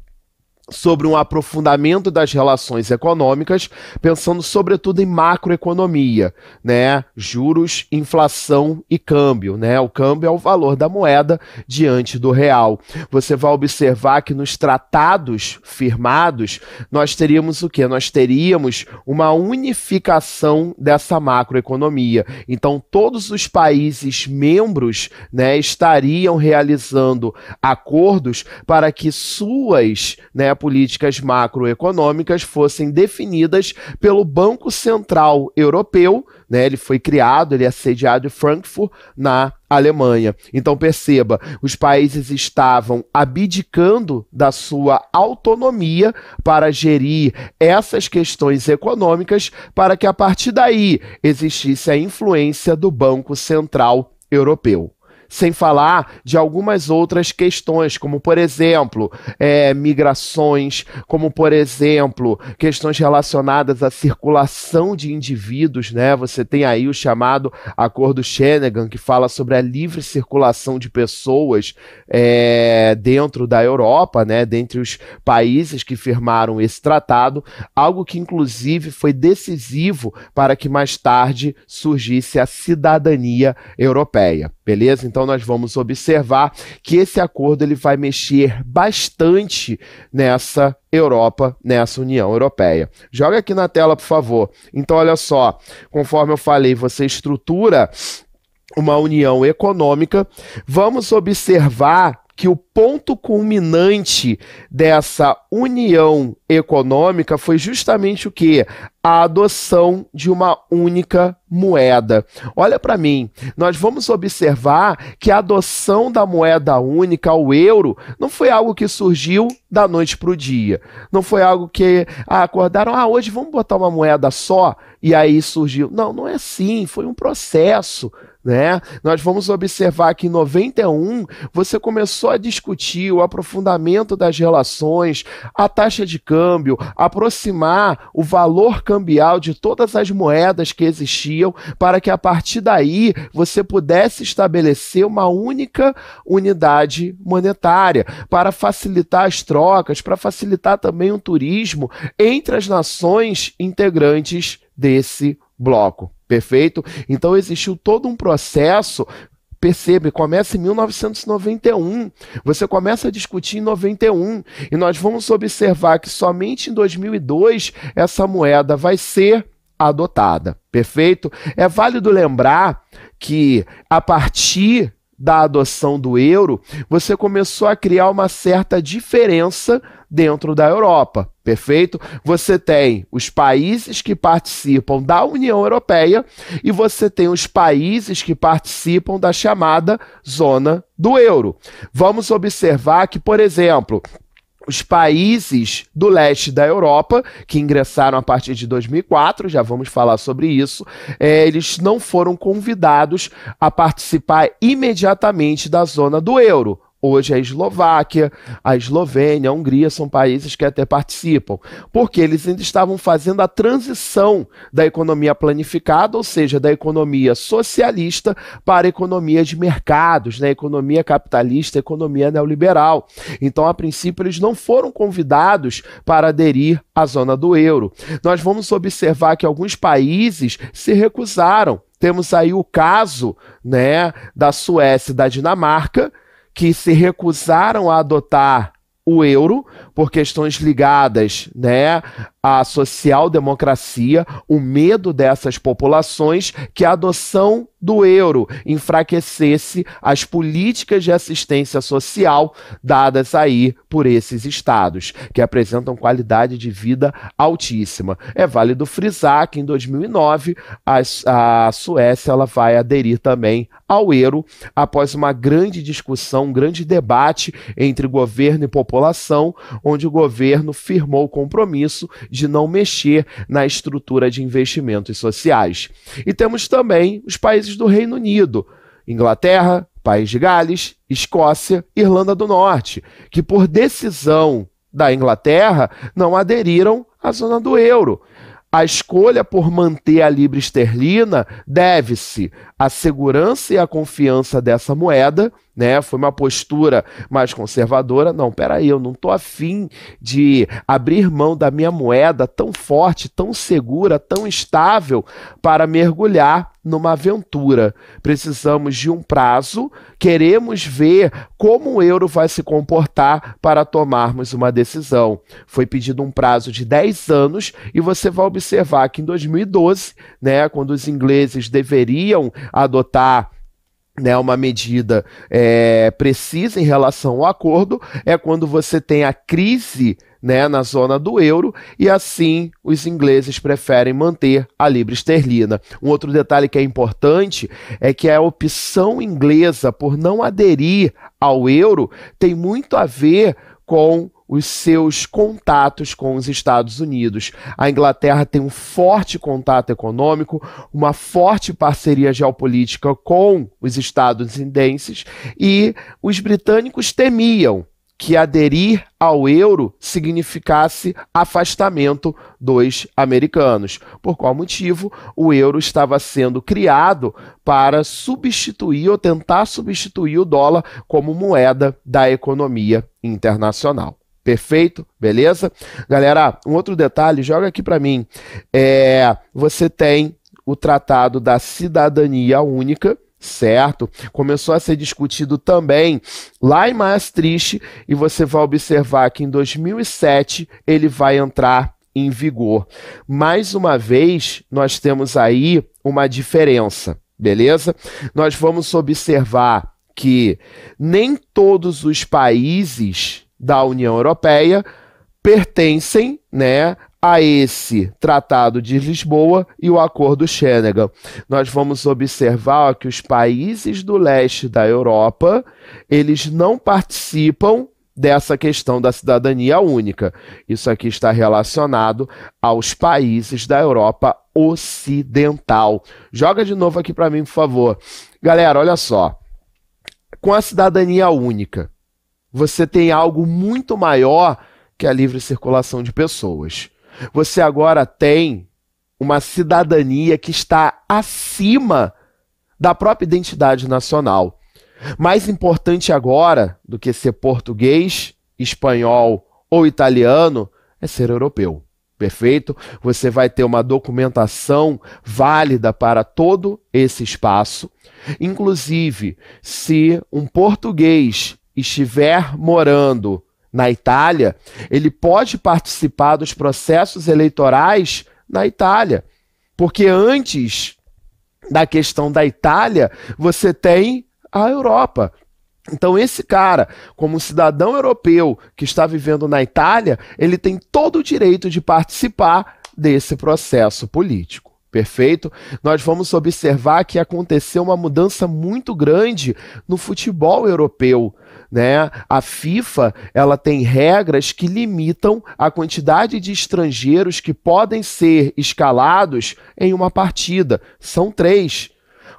sobre um aprofundamento das relações econômicas, pensando sobretudo em macroeconomia, né? Juros, inflação e câmbio, né? O câmbio é o valor da moeda diante do real. Você vai observar que nos tratados firmados, nós teríamos o quê? Nós teríamos uma unificação dessa macroeconomia. Então, todos os países membros, né, estariam realizando acordos para que suas, né, políticas macroeconômicas fossem definidas pelo Banco Central Europeu. Né, ele foi criado, ele é sediado em Frankfurt, na Alemanha. Então perceba, os países estavam abdicando da sua autonomia para gerir essas questões econômicas, para que a partir daí existisse a influência do Banco Central Europeu sem falar de algumas outras questões, como por exemplo, é, migrações, como por exemplo, questões relacionadas à circulação de indivíduos, né? Você tem aí o chamado Acordo Schengen, que fala sobre a livre circulação de pessoas é, dentro da Europa, né? Dentre os países que firmaram esse tratado, algo que inclusive foi decisivo para que mais tarde surgisse a cidadania europeia. Beleza? Então nós vamos observar que esse acordo ele vai mexer bastante nessa Europa, nessa União Europeia. Joga aqui na tela, por favor. Então olha só, conforme eu falei, você estrutura uma união econômica. Vamos observar que o ponto culminante dessa união econômica foi justamente o que? A adoção de uma única moeda. Olha para mim, nós vamos observar que a adoção da moeda única, o euro, não foi algo que surgiu da noite para o dia. Não foi algo que ah, acordaram, ah, hoje vamos botar uma moeda só e aí surgiu. Não, não é assim, foi um processo né? Nós vamos observar que em 91 você começou a discutir o aprofundamento das relações, a taxa de câmbio, aproximar o valor cambial de todas as moedas que existiam, para que a partir daí você pudesse estabelecer uma única unidade monetária, para facilitar as trocas, para facilitar também o turismo entre as nações integrantes desse bloco. Perfeito? Então existiu todo um processo percebe, começa em 1991. Você começa a discutir em 91 e nós vamos observar que somente em 2002 essa moeda vai ser adotada. Perfeito? É válido lembrar que a partir da adoção do euro, você começou a criar uma certa diferença dentro da Europa. Perfeito? Você tem os países que participam da União Europeia e você tem os países que participam da chamada zona do euro. Vamos observar que, por exemplo, os países do leste da Europa, que ingressaram a partir de 2004, já vamos falar sobre isso, é, eles não foram convidados a participar imediatamente da zona do euro. Hoje a Eslováquia, a Eslovênia, a Hungria são países que até participam, porque eles ainda estavam fazendo a transição da economia planificada, ou seja, da economia socialista para a economia de mercados, né? economia capitalista, economia neoliberal. Então, a princípio, eles não foram convidados para aderir à zona do euro. Nós vamos observar que alguns países se recusaram. Temos aí o caso né, da Suécia e da Dinamarca que se recusaram a adotar o euro por questões ligadas né, a social-democracia, o medo dessas populações que a adoção do euro enfraquecesse as políticas de assistência social dadas aí por esses estados, que apresentam qualidade de vida altíssima. É válido frisar que em 2009 a, a Suécia ela vai aderir também ao euro após uma grande discussão, um grande debate entre governo e população, onde o governo firmou o compromisso de não mexer na estrutura de investimentos sociais. E temos também os países do Reino Unido, Inglaterra, País de Gales, Escócia, Irlanda do Norte, que por decisão da Inglaterra não aderiram à zona do euro. A escolha por manter a libra esterlina deve-se à segurança e à confiança dessa moeda, né? Foi uma postura mais conservadora. Não, peraí, eu não estou afim de abrir mão da minha moeda tão forte, tão segura, tão estável para mergulhar numa aventura. Precisamos de um prazo, queremos ver como o euro vai se comportar para tomarmos uma decisão. Foi pedido um prazo de 10 anos e você vai observar que em 2012, né, quando os ingleses deveriam adotar né, uma medida é, precisa em relação ao acordo, é quando você tem a crise né, na zona do euro, e assim os ingleses preferem manter a libra esterlina. Um outro detalhe que é importante é que a opção inglesa por não aderir ao euro tem muito a ver com os seus contatos com os Estados Unidos. A Inglaterra tem um forte contato econômico, uma forte parceria geopolítica com os estadunidenses e os britânicos temiam que aderir ao euro significasse afastamento dos americanos. Por qual motivo o euro estava sendo criado para substituir ou tentar substituir o dólar como moeda da economia internacional. Perfeito? Beleza? Galera, um outro detalhe, joga aqui para mim. É, você tem o Tratado da Cidadania Única, certo? Começou a ser discutido também lá em Maastricht e você vai observar que em 2007 ele vai entrar em vigor. Mais uma vez, nós temos aí uma diferença, beleza? Nós vamos observar que nem todos os países da União Europeia pertencem, né, a esse Tratado de Lisboa e o Acordo Schengen. Nós vamos observar que os países do leste da Europa, eles não participam dessa questão da cidadania única. Isso aqui está relacionado aos países da Europa Ocidental. Joga de novo aqui para mim, por favor. Galera, olha só. Com a cidadania única, você tem algo muito maior que a livre circulação de pessoas. Você agora tem uma cidadania que está acima da própria identidade nacional. Mais importante agora do que ser português, espanhol ou italiano é ser europeu. Perfeito? Você vai ter uma documentação válida para todo esse espaço. Inclusive, se um português estiver morando na Itália, ele pode participar dos processos eleitorais na Itália. Porque antes da questão da Itália, você tem a Europa. Então, esse cara, como cidadão europeu que está vivendo na Itália, ele tem todo o direito de participar desse processo político. Perfeito? Nós vamos observar que aconteceu uma mudança muito grande no futebol europeu. Né? A FIFA ela tem regras que limitam a quantidade de estrangeiros que podem ser escalados em uma partida. São três.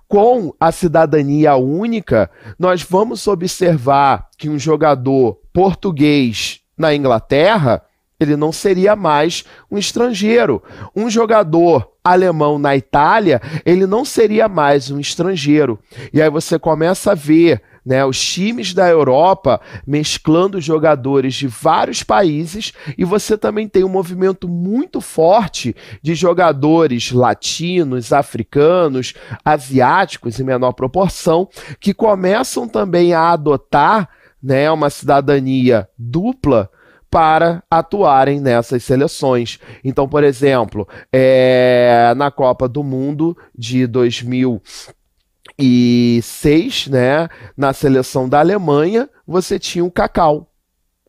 Com a cidadania única, nós vamos observar que um jogador português na Inglaterra ele não seria mais um estrangeiro. Um jogador alemão na Itália, ele não seria mais um estrangeiro. E aí você começa a ver né, os times da Europa mesclando jogadores de vários países e você também tem um movimento muito forte de jogadores latinos, africanos, asiáticos em menor proporção que começam também a adotar né, uma cidadania dupla para atuarem nessas seleções. Então, por exemplo, é, na Copa do Mundo de 2006, né, na seleção da Alemanha, você tinha o Cacau,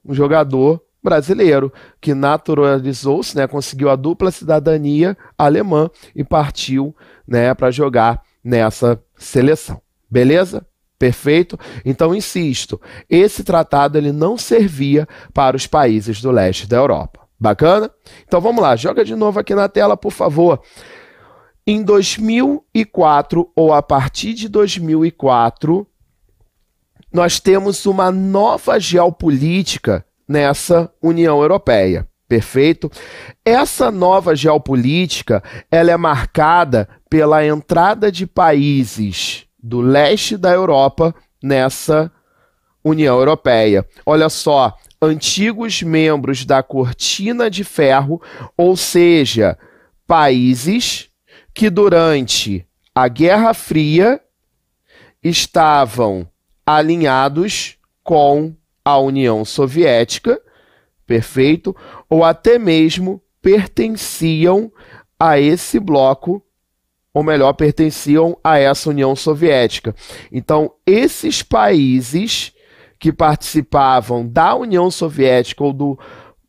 um jogador brasileiro que naturalizou-se, né, conseguiu a dupla cidadania alemã e partiu, né, para jogar nessa seleção. Beleza? Perfeito? Então, insisto, esse tratado ele não servia para os países do leste da Europa. Bacana? Então vamos lá, joga de novo aqui na tela, por favor. Em 2004 ou a partir de 2004, nós temos uma nova geopolítica nessa União Europeia. Perfeito? Essa nova geopolítica, ela é marcada pela entrada de países do leste da Europa nessa União Europeia. Olha só, antigos membros da Cortina de Ferro, ou seja, países que durante a Guerra Fria estavam alinhados com a União Soviética, perfeito? Ou até mesmo pertenciam a esse bloco ou melhor, pertenciam a essa União Soviética. Então, esses países que participavam da União Soviética ou do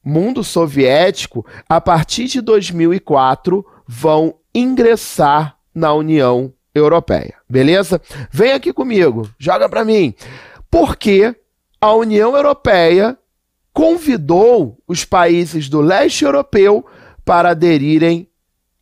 mundo soviético, a partir de 2004, vão ingressar na União Europeia. Beleza? Vem aqui comigo, joga para mim. Porque a União Europeia convidou os países do leste europeu para aderirem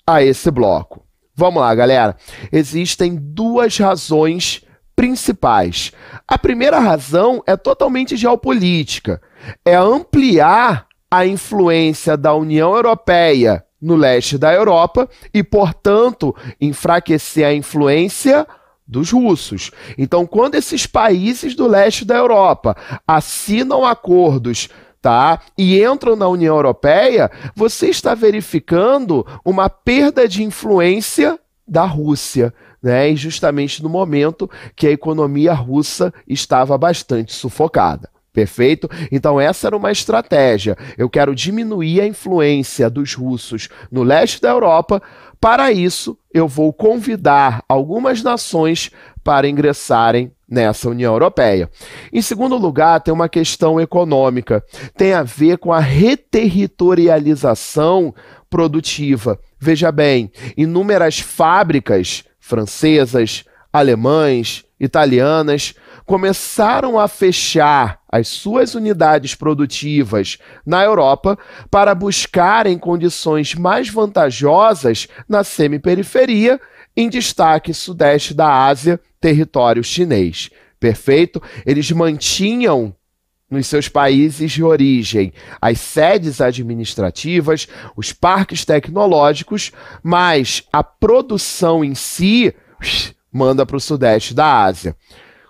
a esse bloco. Vamos lá, galera. Existem duas razões principais. A primeira razão é totalmente geopolítica. É ampliar a influência da União Europeia no leste da Europa e, portanto, enfraquecer a influência dos russos. Então, quando esses países do leste da Europa assinam acordos tá? E entram na União Europeia, você está verificando uma perda de influência da Rússia, né? E justamente no momento que a economia russa estava bastante sufocada. Perfeito? Então, essa era uma estratégia. Eu quero diminuir a influência dos russos no leste da Europa. Para isso, eu vou convidar algumas nações para ingressarem nessa União Europeia. Em segundo lugar, tem uma questão econômica, tem a ver com a reterritorialização produtiva. Veja bem, inúmeras fábricas francesas, alemães, italianas começaram a fechar as suas unidades produtivas na Europa para buscarem condições mais vantajosas na semiperiferia, em destaque sudeste da Ásia território chinês. Perfeito? Eles mantinham nos seus países de origem as sedes administrativas, os parques tecnológicos, mas a produção em si manda para o sudeste da Ásia.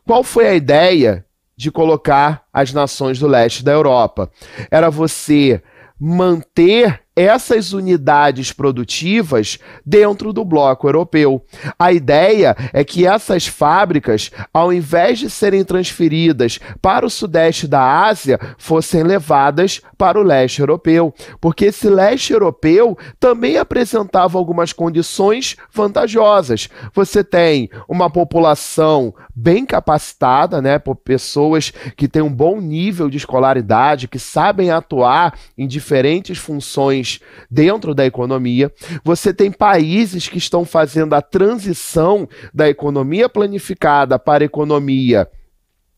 Qual foi a ideia de colocar as nações do leste da Europa? Era você manter essas unidades produtivas dentro do bloco europeu. A ideia é que essas fábricas, ao invés de serem transferidas para o sudeste da Ásia, fossem levadas para o leste europeu, porque esse leste europeu também apresentava algumas condições vantajosas. Você tem uma população bem capacitada, né, por pessoas que têm um bom nível de escolaridade, que sabem atuar em diferentes funções dentro da economia. Você tem países que estão fazendo a transição da economia planificada para a economia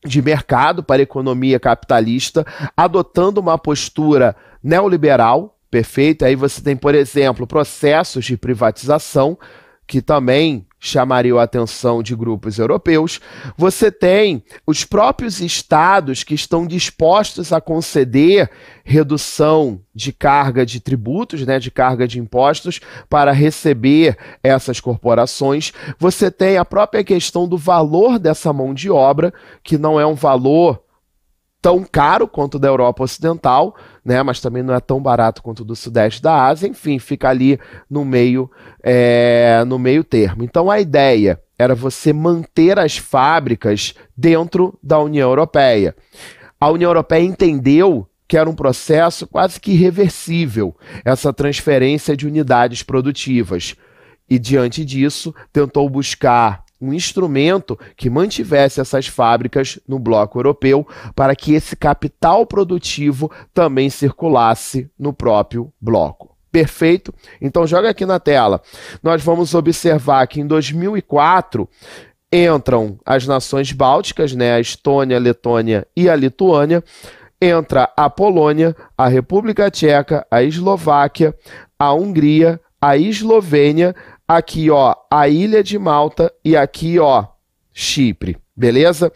de mercado, para a economia capitalista, adotando uma postura neoliberal, perfeito? Aí você tem, por exemplo, processos de privatização que também chamariam a atenção de grupos europeus. Você tem os próprios estados que estão dispostos a conceder redução de carga de tributos, né, de carga de impostos para receber essas corporações. Você tem a própria questão do valor dessa mão de obra, que não é um valor tão caro quanto da Europa Ocidental, né? Mas também não é tão barato quanto o do Sudeste da Ásia. Enfim, fica ali no meio, é, no meio termo. Então a ideia era você manter as fábricas dentro da União Europeia. A União Europeia entendeu que era um processo quase que irreversível, essa transferência de unidades produtivas. E, diante disso, tentou buscar um instrumento que mantivesse essas fábricas no bloco europeu para que esse capital produtivo também circulasse no próprio bloco. Perfeito? Então joga aqui na tela. Nós vamos observar que em 2004 entram as nações bálticas, né, a Estônia, a Letônia e a Lituânia, entra a Polônia, a República Tcheca, a Eslováquia, a Hungria, a Eslovênia, aqui ó, a Ilha de Malta e aqui ó, Chipre, beleza?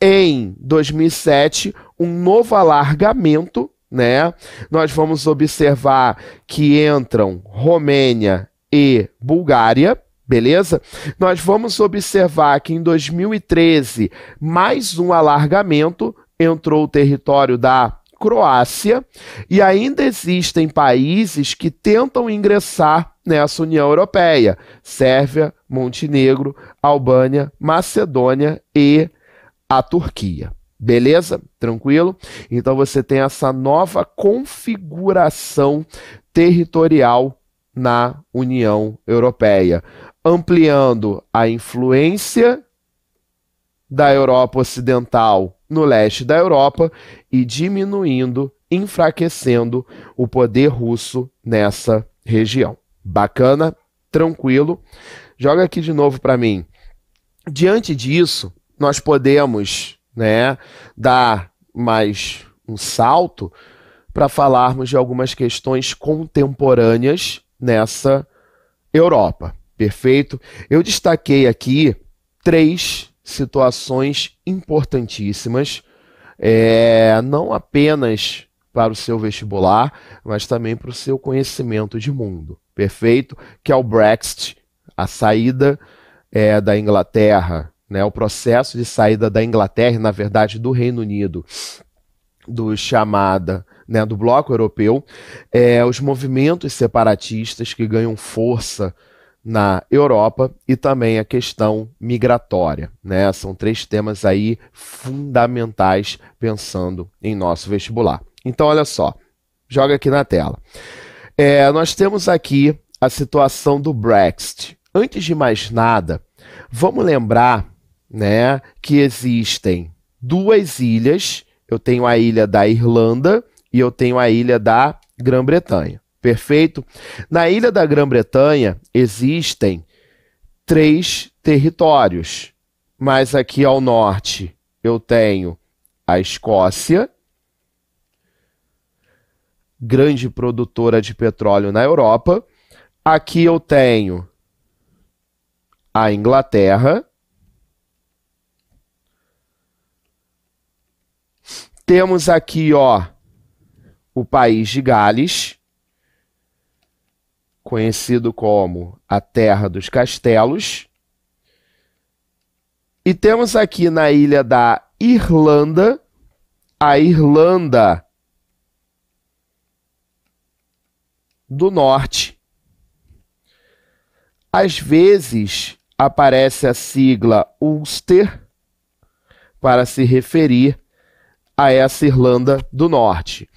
Em 2007, um novo alargamento, né? Nós vamos observar que entram Romênia e Bulgária, beleza? Nós vamos observar que em 2013, mais um alargamento, entrou o território da Croácia, e ainda existem países que tentam ingressar nessa União Europeia: Sérvia, Montenegro, Albânia, Macedônia e a Turquia. Beleza? Tranquilo? Então você tem essa nova configuração territorial na União Europeia, ampliando a influência da Europa Ocidental no leste da Europa e diminuindo, enfraquecendo o poder russo nessa região. Bacana? Tranquilo? Joga aqui de novo para mim. Diante disso, nós podemos, né, dar mais um salto para falarmos de algumas questões contemporâneas nessa Europa. Perfeito? Eu destaquei aqui três situações importantíssimas, é, não apenas para o seu vestibular, mas também para o seu conhecimento de mundo. Perfeito? Que é o Brexit, a saída é, da Inglaterra, né, o processo de saída da Inglaterra, na verdade, do Reino Unido, do chamada né, do bloco europeu, é, os movimentos separatistas que ganham força na Europa e também a questão migratória. Né? São três temas aí fundamentais pensando em nosso vestibular. Então, olha só, joga aqui na tela. É, nós temos aqui a situação do Brexit. Antes de mais nada, vamos lembrar né, que existem duas ilhas. Eu tenho a ilha da Irlanda e eu tenho a ilha da Grã-Bretanha. Perfeito? Na ilha da Grã-Bretanha existem três territórios, mas aqui ao norte eu tenho a Escócia, grande produtora de petróleo na Europa. Aqui eu tenho a Inglaterra. Temos aqui, ó, o país de Gales conhecido como a Terra dos Castelos. E temos aqui na ilha da Irlanda, a Irlanda do Norte. Às vezes aparece a sigla Ulster para se referir a essa Irlanda do Norte.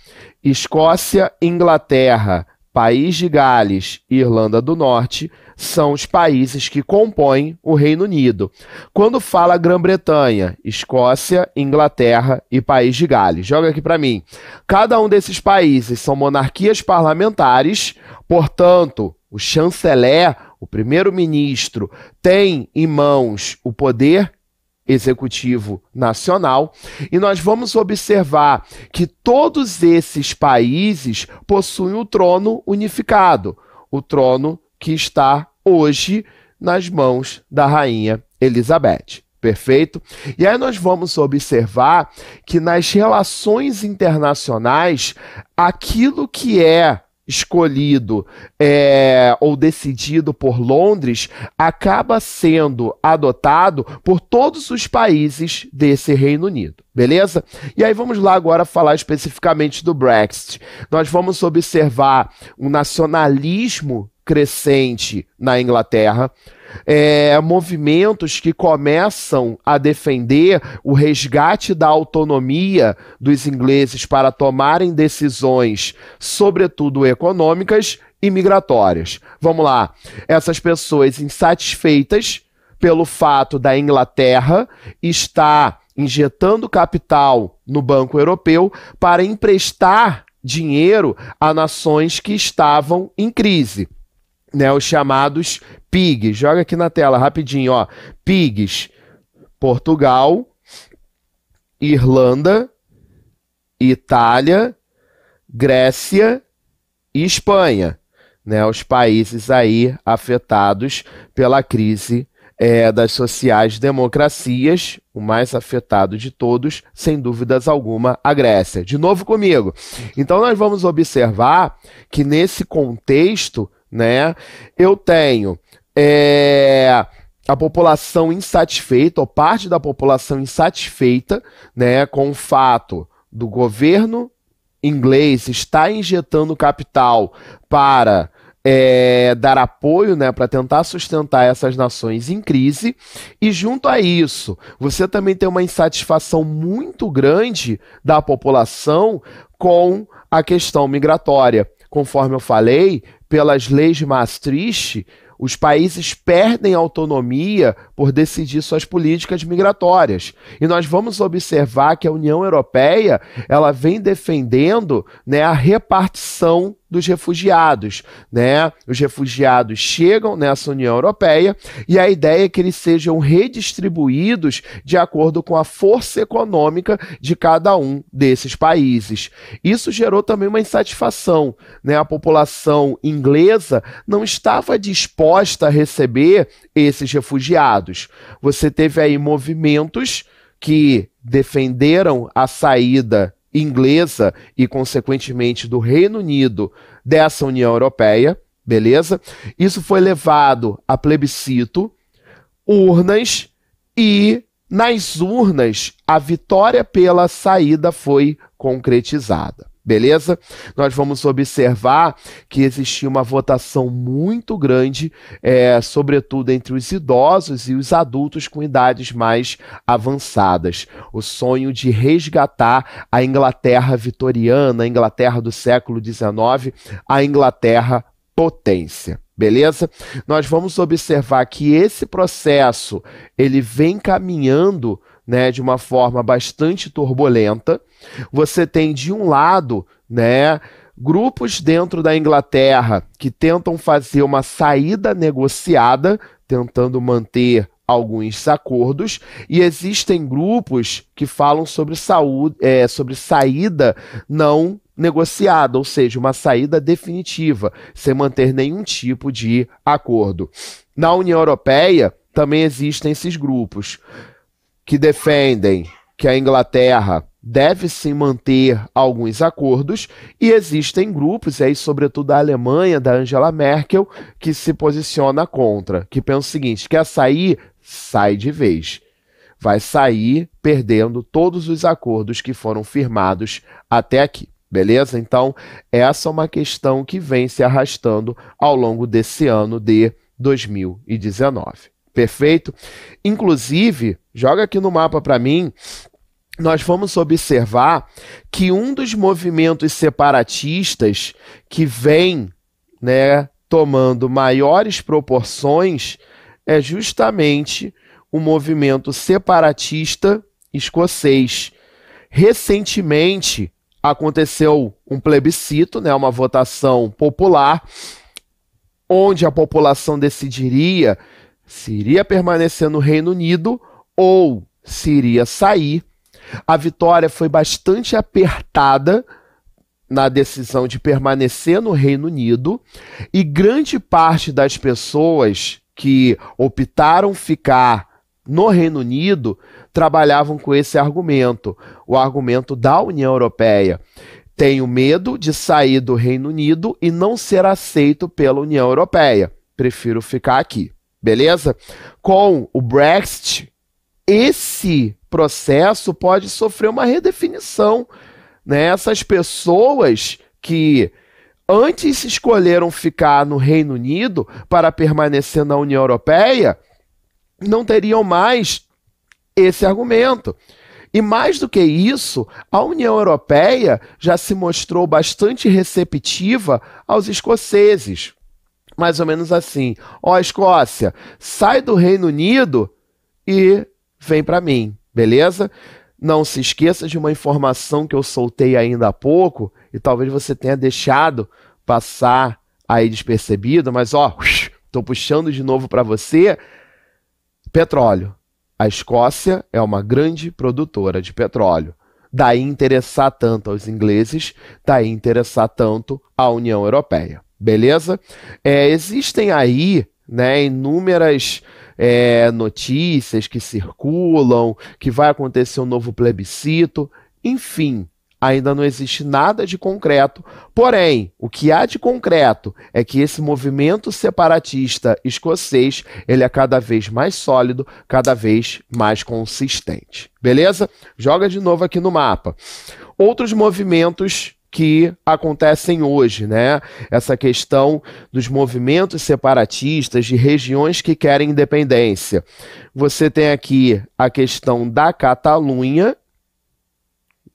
Escócia, Inglaterra, País de Gales Irlanda do Norte são os países que compõem o Reino Unido. Quando fala Grã-Bretanha, Escócia, Inglaterra e País de Gales, joga aqui para mim. Cada um desses países são monarquias parlamentares, portanto, o chanceler, o primeiro-ministro, tem em mãos o poder executivo nacional, e nós vamos observar que todos esses países possuem o trono unificado, o trono que está hoje nas mãos da rainha Elizabeth. Perfeito? E aí nós vamos observar que nas relações internacionais, aquilo que é escolhido é, ou decidido por Londres acaba sendo adotado por todos os países desse Reino Unido, beleza? E aí vamos lá agora falar especificamente do Brexit. Nós vamos observar um nacionalismo crescente na Inglaterra. É, movimentos que começam a defender o resgate da autonomia dos ingleses para tomarem decisões, sobretudo econômicas e migratórias. Vamos lá. Essas pessoas insatisfeitas pelo fato da Inglaterra estar injetando capital no Banco Europeu para emprestar dinheiro a nações que estavam em crise. Né, os chamados PIGs. Joga aqui na tela rapidinho, ó. PIGs. Portugal, Irlanda, Itália, Grécia e Espanha, né? Os países aí afetados pela crise é, das sociais-democracias, o mais afetado de todos, sem dúvidas alguma, a Grécia. De novo comigo. Então nós vamos observar que nesse contexto, né, eu tenho é, a população insatisfeita, ou parte da população insatisfeita, né, com o fato do governo inglês estar injetando capital para é, dar apoio né, para tentar sustentar essas nações em crise. E junto a isso, você também tem uma insatisfação muito grande da população com a questão migratória. Conforme eu falei, pelas leis de Maastricht, os países perdem autonomia por decidir suas políticas migratórias. E nós vamos observar que a União Europeia ela vem defendendo né, a repartição dos refugiados, né? Os refugiados chegam nessa União Europeia e a ideia é que eles sejam redistribuídos de acordo com a força econômica de cada um desses países. Isso gerou também uma insatisfação, né? A população inglesa não estava disposta a receber esses refugiados. Você teve aí movimentos que defenderam a saída inglesa e, consequentemente, do Reino Unido dessa União Europeia, beleza? Isso foi levado a plebiscito, urnas e nas urnas a vitória pela saída foi concretizada. Beleza? Nós vamos observar que existia uma votação muito grande, é, sobretudo entre os idosos e os adultos com idades mais avançadas. O sonho de resgatar a Inglaterra vitoriana, a Inglaterra do século XIX, a Inglaterra potência. Beleza? Nós vamos observar que esse processo ele vem caminhando né, de uma forma bastante turbulenta. Você tem de um lado, né, grupos dentro da Inglaterra que tentam fazer uma saída negociada, tentando manter alguns acordos, e existem grupos que falam sobre saúde, é, sobre saída não negociada, ou seja, uma saída definitiva, sem manter nenhum tipo de acordo. Na União Europeia também existem esses grupos que defendem que a Inglaterra deve se manter alguns acordos e existem grupos, aí sobretudo a Alemanha da Angela Merkel, que se posiciona contra, que pensa o seguinte, quer sair, sai de vez. Vai sair perdendo todos os acordos que foram firmados até aqui. Beleza? Então, essa é uma questão que vem se arrastando ao longo desse ano de 2019. Perfeito? Inclusive, joga aqui no mapa para mim, nós vamos observar que um dos movimentos separatistas que vem, né, tomando maiores proporções é justamente o movimento separatista escocês. Recentemente aconteceu um plebiscito, né, uma votação popular, onde a população decidiria se iria permanecer no Reino Unido ou se iria sair. A vitória foi bastante apertada na decisão de permanecer no Reino Unido e grande parte das pessoas que optaram ficar no Reino Unido trabalhavam com esse argumento, o argumento da União Europeia. Tenho medo de sair do Reino Unido e não ser aceito pela União Europeia. Prefiro ficar aqui beleza? Com o Brexit, esse processo pode sofrer uma redefinição. Né? Essas pessoas que antes escolheram ficar no Reino Unido para permanecer na União Europeia, não teriam mais esse argumento. E mais do que isso, a União Europeia já se mostrou bastante receptiva aos escoceses. Mais ou menos assim: ó, Escócia, sai do Reino Unido e vem para mim, beleza? Não se esqueça de uma informação que eu soltei ainda há pouco e talvez você tenha deixado passar aí despercebido, mas ó, estou puxando de novo para você. Petróleo. A Escócia é uma grande produtora de petróleo. Daí interessar tanto aos ingleses, daí interessar tanto à União Europeia. Beleza? É, existem aí né, inúmeras é, notícias que circulam, que vai acontecer um novo plebiscito, enfim, ainda não existe nada de concreto. Porém, o que há de concreto é que esse movimento separatista escocês ele é cada vez mais sólido, cada vez mais consistente. Beleza? Joga de novo aqui no mapa. Outros movimentos que acontecem hoje, né? Essa questão dos movimentos separatistas de regiões que querem independência. Você tem aqui a questão da Catalunha,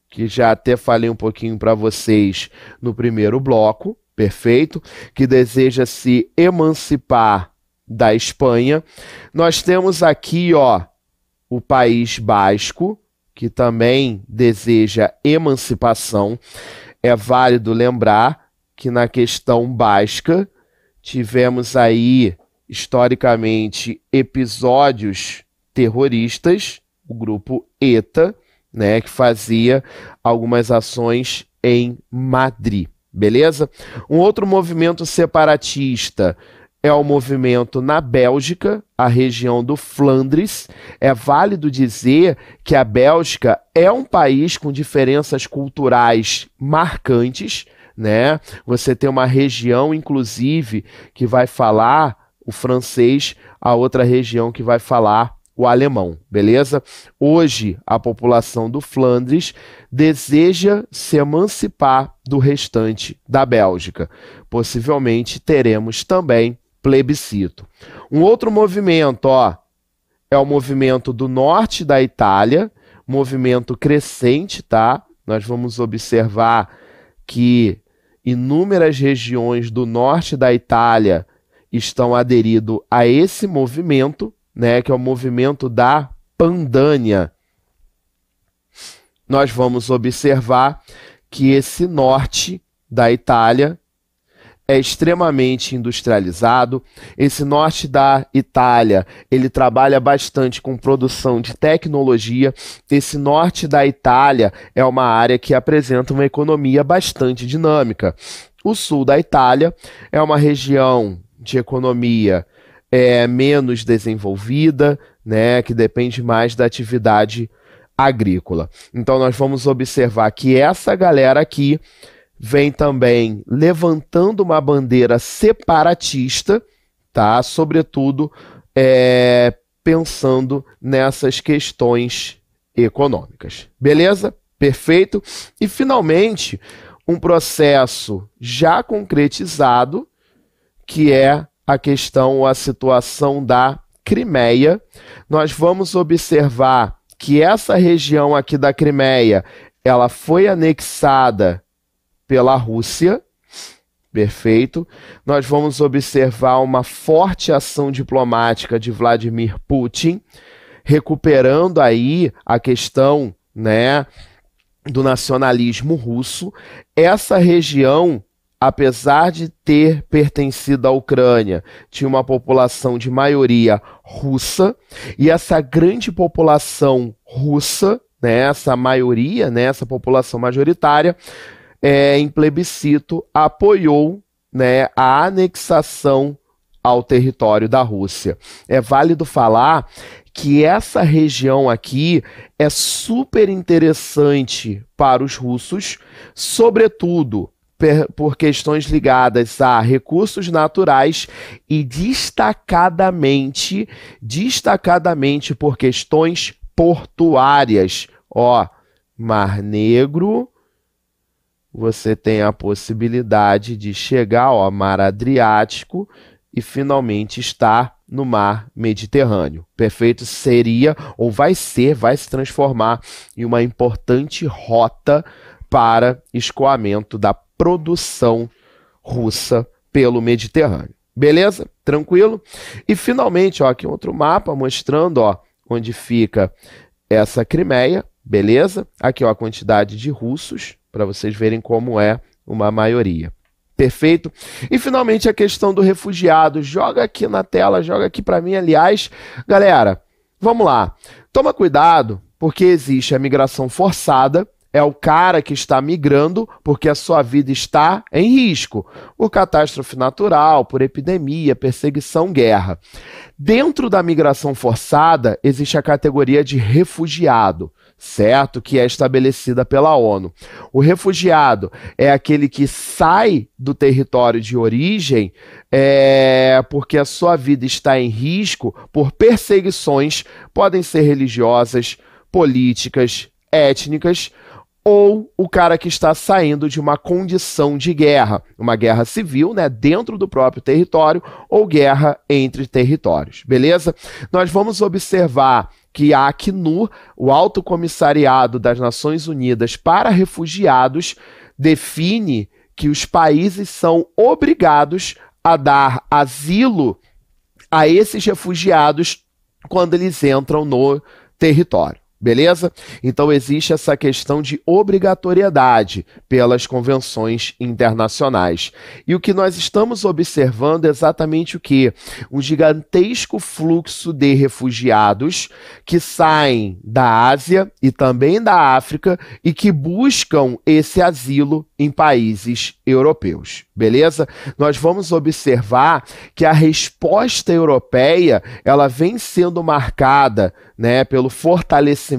que já até falei um pouquinho para vocês no primeiro bloco, perfeito, que deseja se emancipar da Espanha. Nós temos aqui, ó, o País Basco, que também deseja emancipação é válido lembrar que na questão basca tivemos aí historicamente episódios terroristas, o grupo ETA, né, que fazia algumas ações em Madrid, beleza? Um outro movimento separatista é o movimento na Bélgica, a região do Flandres. É válido dizer que a Bélgica é um país com diferenças culturais marcantes, né? Você tem uma região, inclusive, que vai falar o francês, a outra região que vai falar o alemão, beleza? Hoje, a população do Flandres deseja se emancipar do restante da Bélgica. Possivelmente teremos também plebiscito. Um outro movimento, ó, é o movimento do norte da Itália, movimento crescente, tá? Nós vamos observar que inúmeras regiões do norte da Itália estão aderidos a esse movimento, né, que é o movimento da Pandânia. Nós vamos observar que esse norte da Itália é extremamente industrializado. Esse norte da Itália, ele trabalha bastante com produção de tecnologia. Esse norte da Itália é uma área que apresenta uma economia bastante dinâmica. O sul da Itália é uma região de economia é, menos desenvolvida, né, que depende mais da atividade agrícola. Então nós vamos observar que essa galera aqui vem também levantando uma bandeira separatista, tá? Sobretudo é, pensando nessas questões econômicas. Beleza? Perfeito. E finalmente, um processo já concretizado, que é a questão, a situação da Crimeia. Nós vamos observar que essa região aqui da Crimeia, ela foi anexada pela Rússia. Perfeito. Nós vamos observar uma forte ação diplomática de Vladimir Putin, recuperando aí a questão, né, do nacionalismo russo. Essa região, apesar de ter pertencido à Ucrânia, tinha uma população de maioria russa, e essa grande população russa, né, essa maioria, né, essa população majoritária, é, em plebiscito, apoiou né, a anexação ao território da Rússia. É válido falar que essa região aqui é super interessante para os russos, sobretudo por questões ligadas a recursos naturais e destacadamente, destacadamente por questões portuárias. Ó, Mar Negro, você tem a possibilidade de chegar ao mar Adriático e finalmente estar no mar Mediterrâneo. Perfeito? Seria ou vai ser, vai se transformar em uma importante rota para escoamento da produção russa pelo Mediterrâneo. Beleza? Tranquilo? E finalmente, ó, aqui outro mapa mostrando, ó, onde fica essa Crimeia, beleza? Aqui, ó, a quantidade de russos, para vocês verem como é uma maioria. Perfeito? E finalmente a questão do refugiado. Joga aqui na tela, joga aqui para mim, aliás. Galera, vamos lá. Toma cuidado, porque existe a migração forçada, é o cara que está migrando porque a sua vida está em risco por catástrofe natural, por epidemia, perseguição, guerra. Dentro da migração forçada existe a categoria de refugiado, certo? Que é estabelecida pela ONU. O refugiado é aquele que sai do território de origem é, porque a sua vida está em risco por perseguições, podem ser religiosas, políticas, étnicas ou o cara que está saindo de uma condição de guerra, uma guerra civil, né, dentro do próprio território ou guerra entre territórios, beleza? Nós vamos observar que a Acnur, o Alto Comissariado das Nações Unidas para Refugiados, define que os países são obrigados a dar asilo a esses refugiados quando eles entram no território. Beleza? Então existe essa questão de obrigatoriedade pelas convenções internacionais. E o que nós estamos observando é exatamente o que? Um gigantesco fluxo de refugiados que saem da Ásia e também da África e que buscam esse asilo em países europeus. Beleza? Nós vamos observar que a resposta europeia, ela vem sendo marcada né, pelo fortalecimento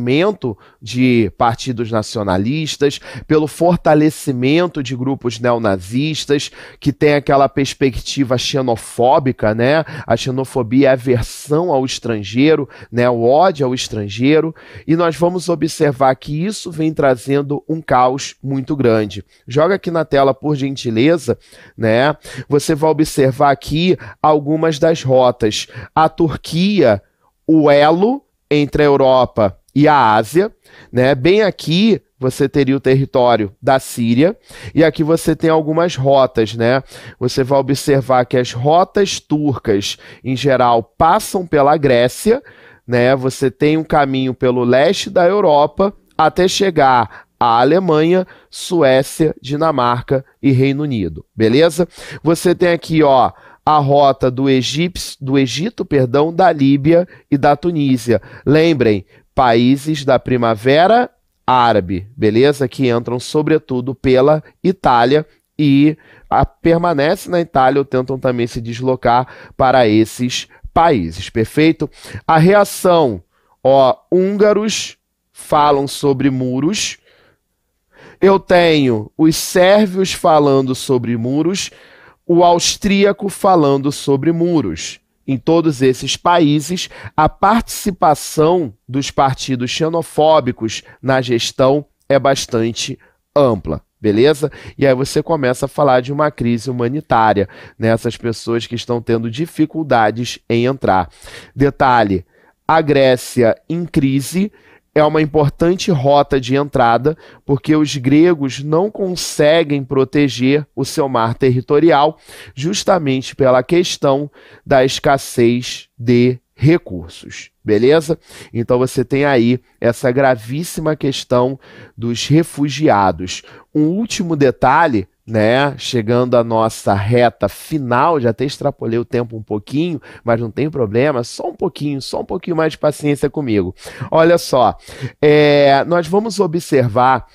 de partidos nacionalistas, pelo fortalecimento de grupos neonazistas que tem aquela perspectiva xenofóbica, né? A xenofobia é aversão ao estrangeiro, né, o ódio ao estrangeiro, e nós vamos observar que isso vem trazendo um caos muito grande. Joga aqui na tela, por gentileza, né? Você vai observar aqui algumas das rotas. A Turquia, o elo entre a Europa e a Ásia, né? Bem aqui você teria o território da Síria e aqui você tem algumas rotas, né? Você vai observar que as rotas turcas, em geral, passam pela Grécia, né? Você tem um caminho pelo leste da Europa até chegar à Alemanha, Suécia, Dinamarca e Reino Unido, beleza? Você tem aqui, ó, a rota do, Egípcio, do Egito, perdão, da Líbia e da Tunísia. Lembrem, países da Primavera Árabe, beleza? Que entram sobretudo pela Itália e a, permanece na Itália ou tentam também se deslocar para esses países, perfeito? A reação, ó, húngaros falam sobre muros. Eu tenho os sérvios falando sobre muros o austríaco falando sobre muros. Em todos esses países, a participação dos partidos xenofóbicos na gestão é bastante ampla beleza? E aí você começa a falar de uma crise humanitária nessas pessoas que estão tendo dificuldades em entrar. Detalhe: a Grécia em crise é uma importante rota de entrada, porque os gregos não conseguem proteger o seu mar territorial, justamente pela questão da escassez de recursos. Beleza? Então você tem aí essa gravíssima questão dos refugiados. Um último detalhe né? Chegando à nossa reta final, já até extrapolei o tempo um pouquinho, mas não tem problema, só um pouquinho, só um pouquinho mais de paciência comigo. Olha só, é, nós vamos observar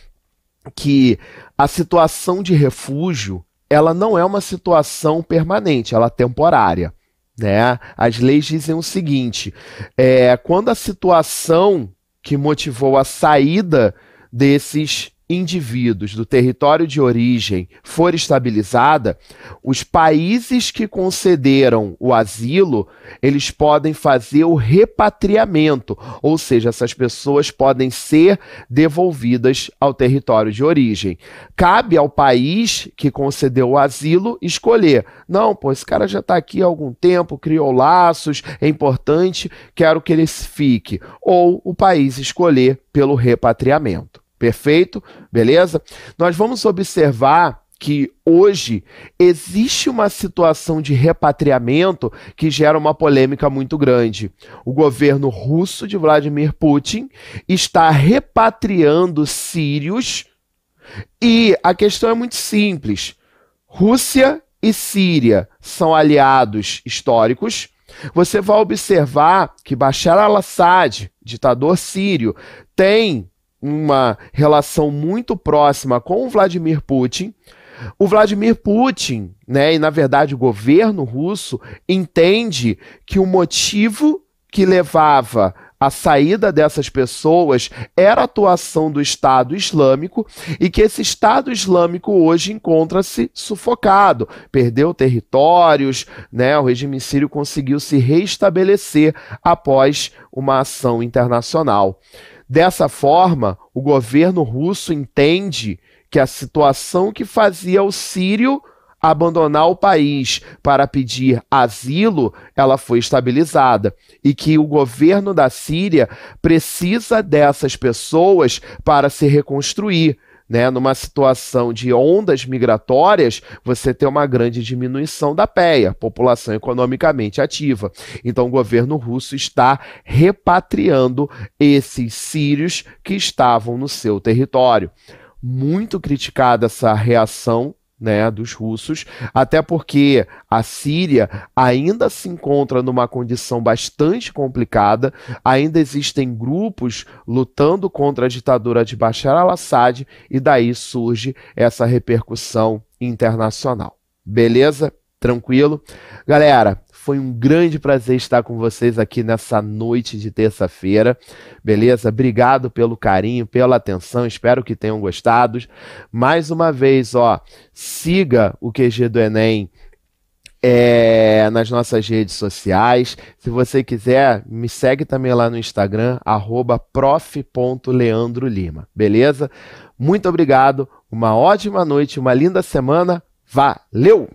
que a situação de refúgio ela não é uma situação permanente, ela é temporária. Né? As leis dizem o seguinte: é, quando a situação que motivou a saída desses indivíduos do território de origem for estabilizada, os países que concederam o asilo, eles podem fazer o repatriamento, ou seja, essas pessoas podem ser devolvidas ao território de origem. Cabe ao país que concedeu o asilo escolher. Não, pô, esse cara já está aqui há algum tempo, criou laços, é importante, quero que ele fique. Ou o país escolher pelo repatriamento. Perfeito? Beleza? Nós vamos observar que hoje existe uma situação de repatriamento que gera uma polêmica muito grande. O governo russo de Vladimir Putin está repatriando sírios e a questão é muito simples. Rússia e Síria são aliados históricos. Você vai observar que Bashar al-Assad, ditador sírio, tem uma relação muito próxima com o Vladimir Putin. O Vladimir Putin, né, e na verdade o governo russo, entende que o motivo que levava a saída dessas pessoas era a atuação do Estado Islâmico e que esse Estado Islâmico hoje encontra-se sufocado, perdeu territórios, né? O regime sírio conseguiu se restabelecer após uma ação internacional. Dessa forma, o governo russo entende que a situação que fazia o sírio abandonar o país para pedir asilo, ela foi estabilizada. E que o governo da Síria precisa dessas pessoas para se reconstruir né, numa situação de ondas migratórias, você tem uma grande diminuição da PEA, população economicamente ativa. Então, o governo russo está repatriando esses sírios que estavam no seu território. Muito criticada essa reação né, dos russos, até porque a Síria ainda se encontra numa condição bastante complicada, ainda existem grupos lutando contra a ditadura de Bashar al-Assad e daí surge essa repercussão internacional. Beleza? Tranquilo? Galera, foi um grande prazer estar com vocês aqui nessa noite de terça-feira. Beleza? Obrigado pelo carinho, pela atenção. Espero que tenham gostado. Mais uma vez, ó, siga o QG do Enem é, nas nossas redes sociais. Se você quiser, me segue também lá no Instagram, prof.leandrolima. Beleza? Muito obrigado, uma ótima noite, uma linda semana. Valeu!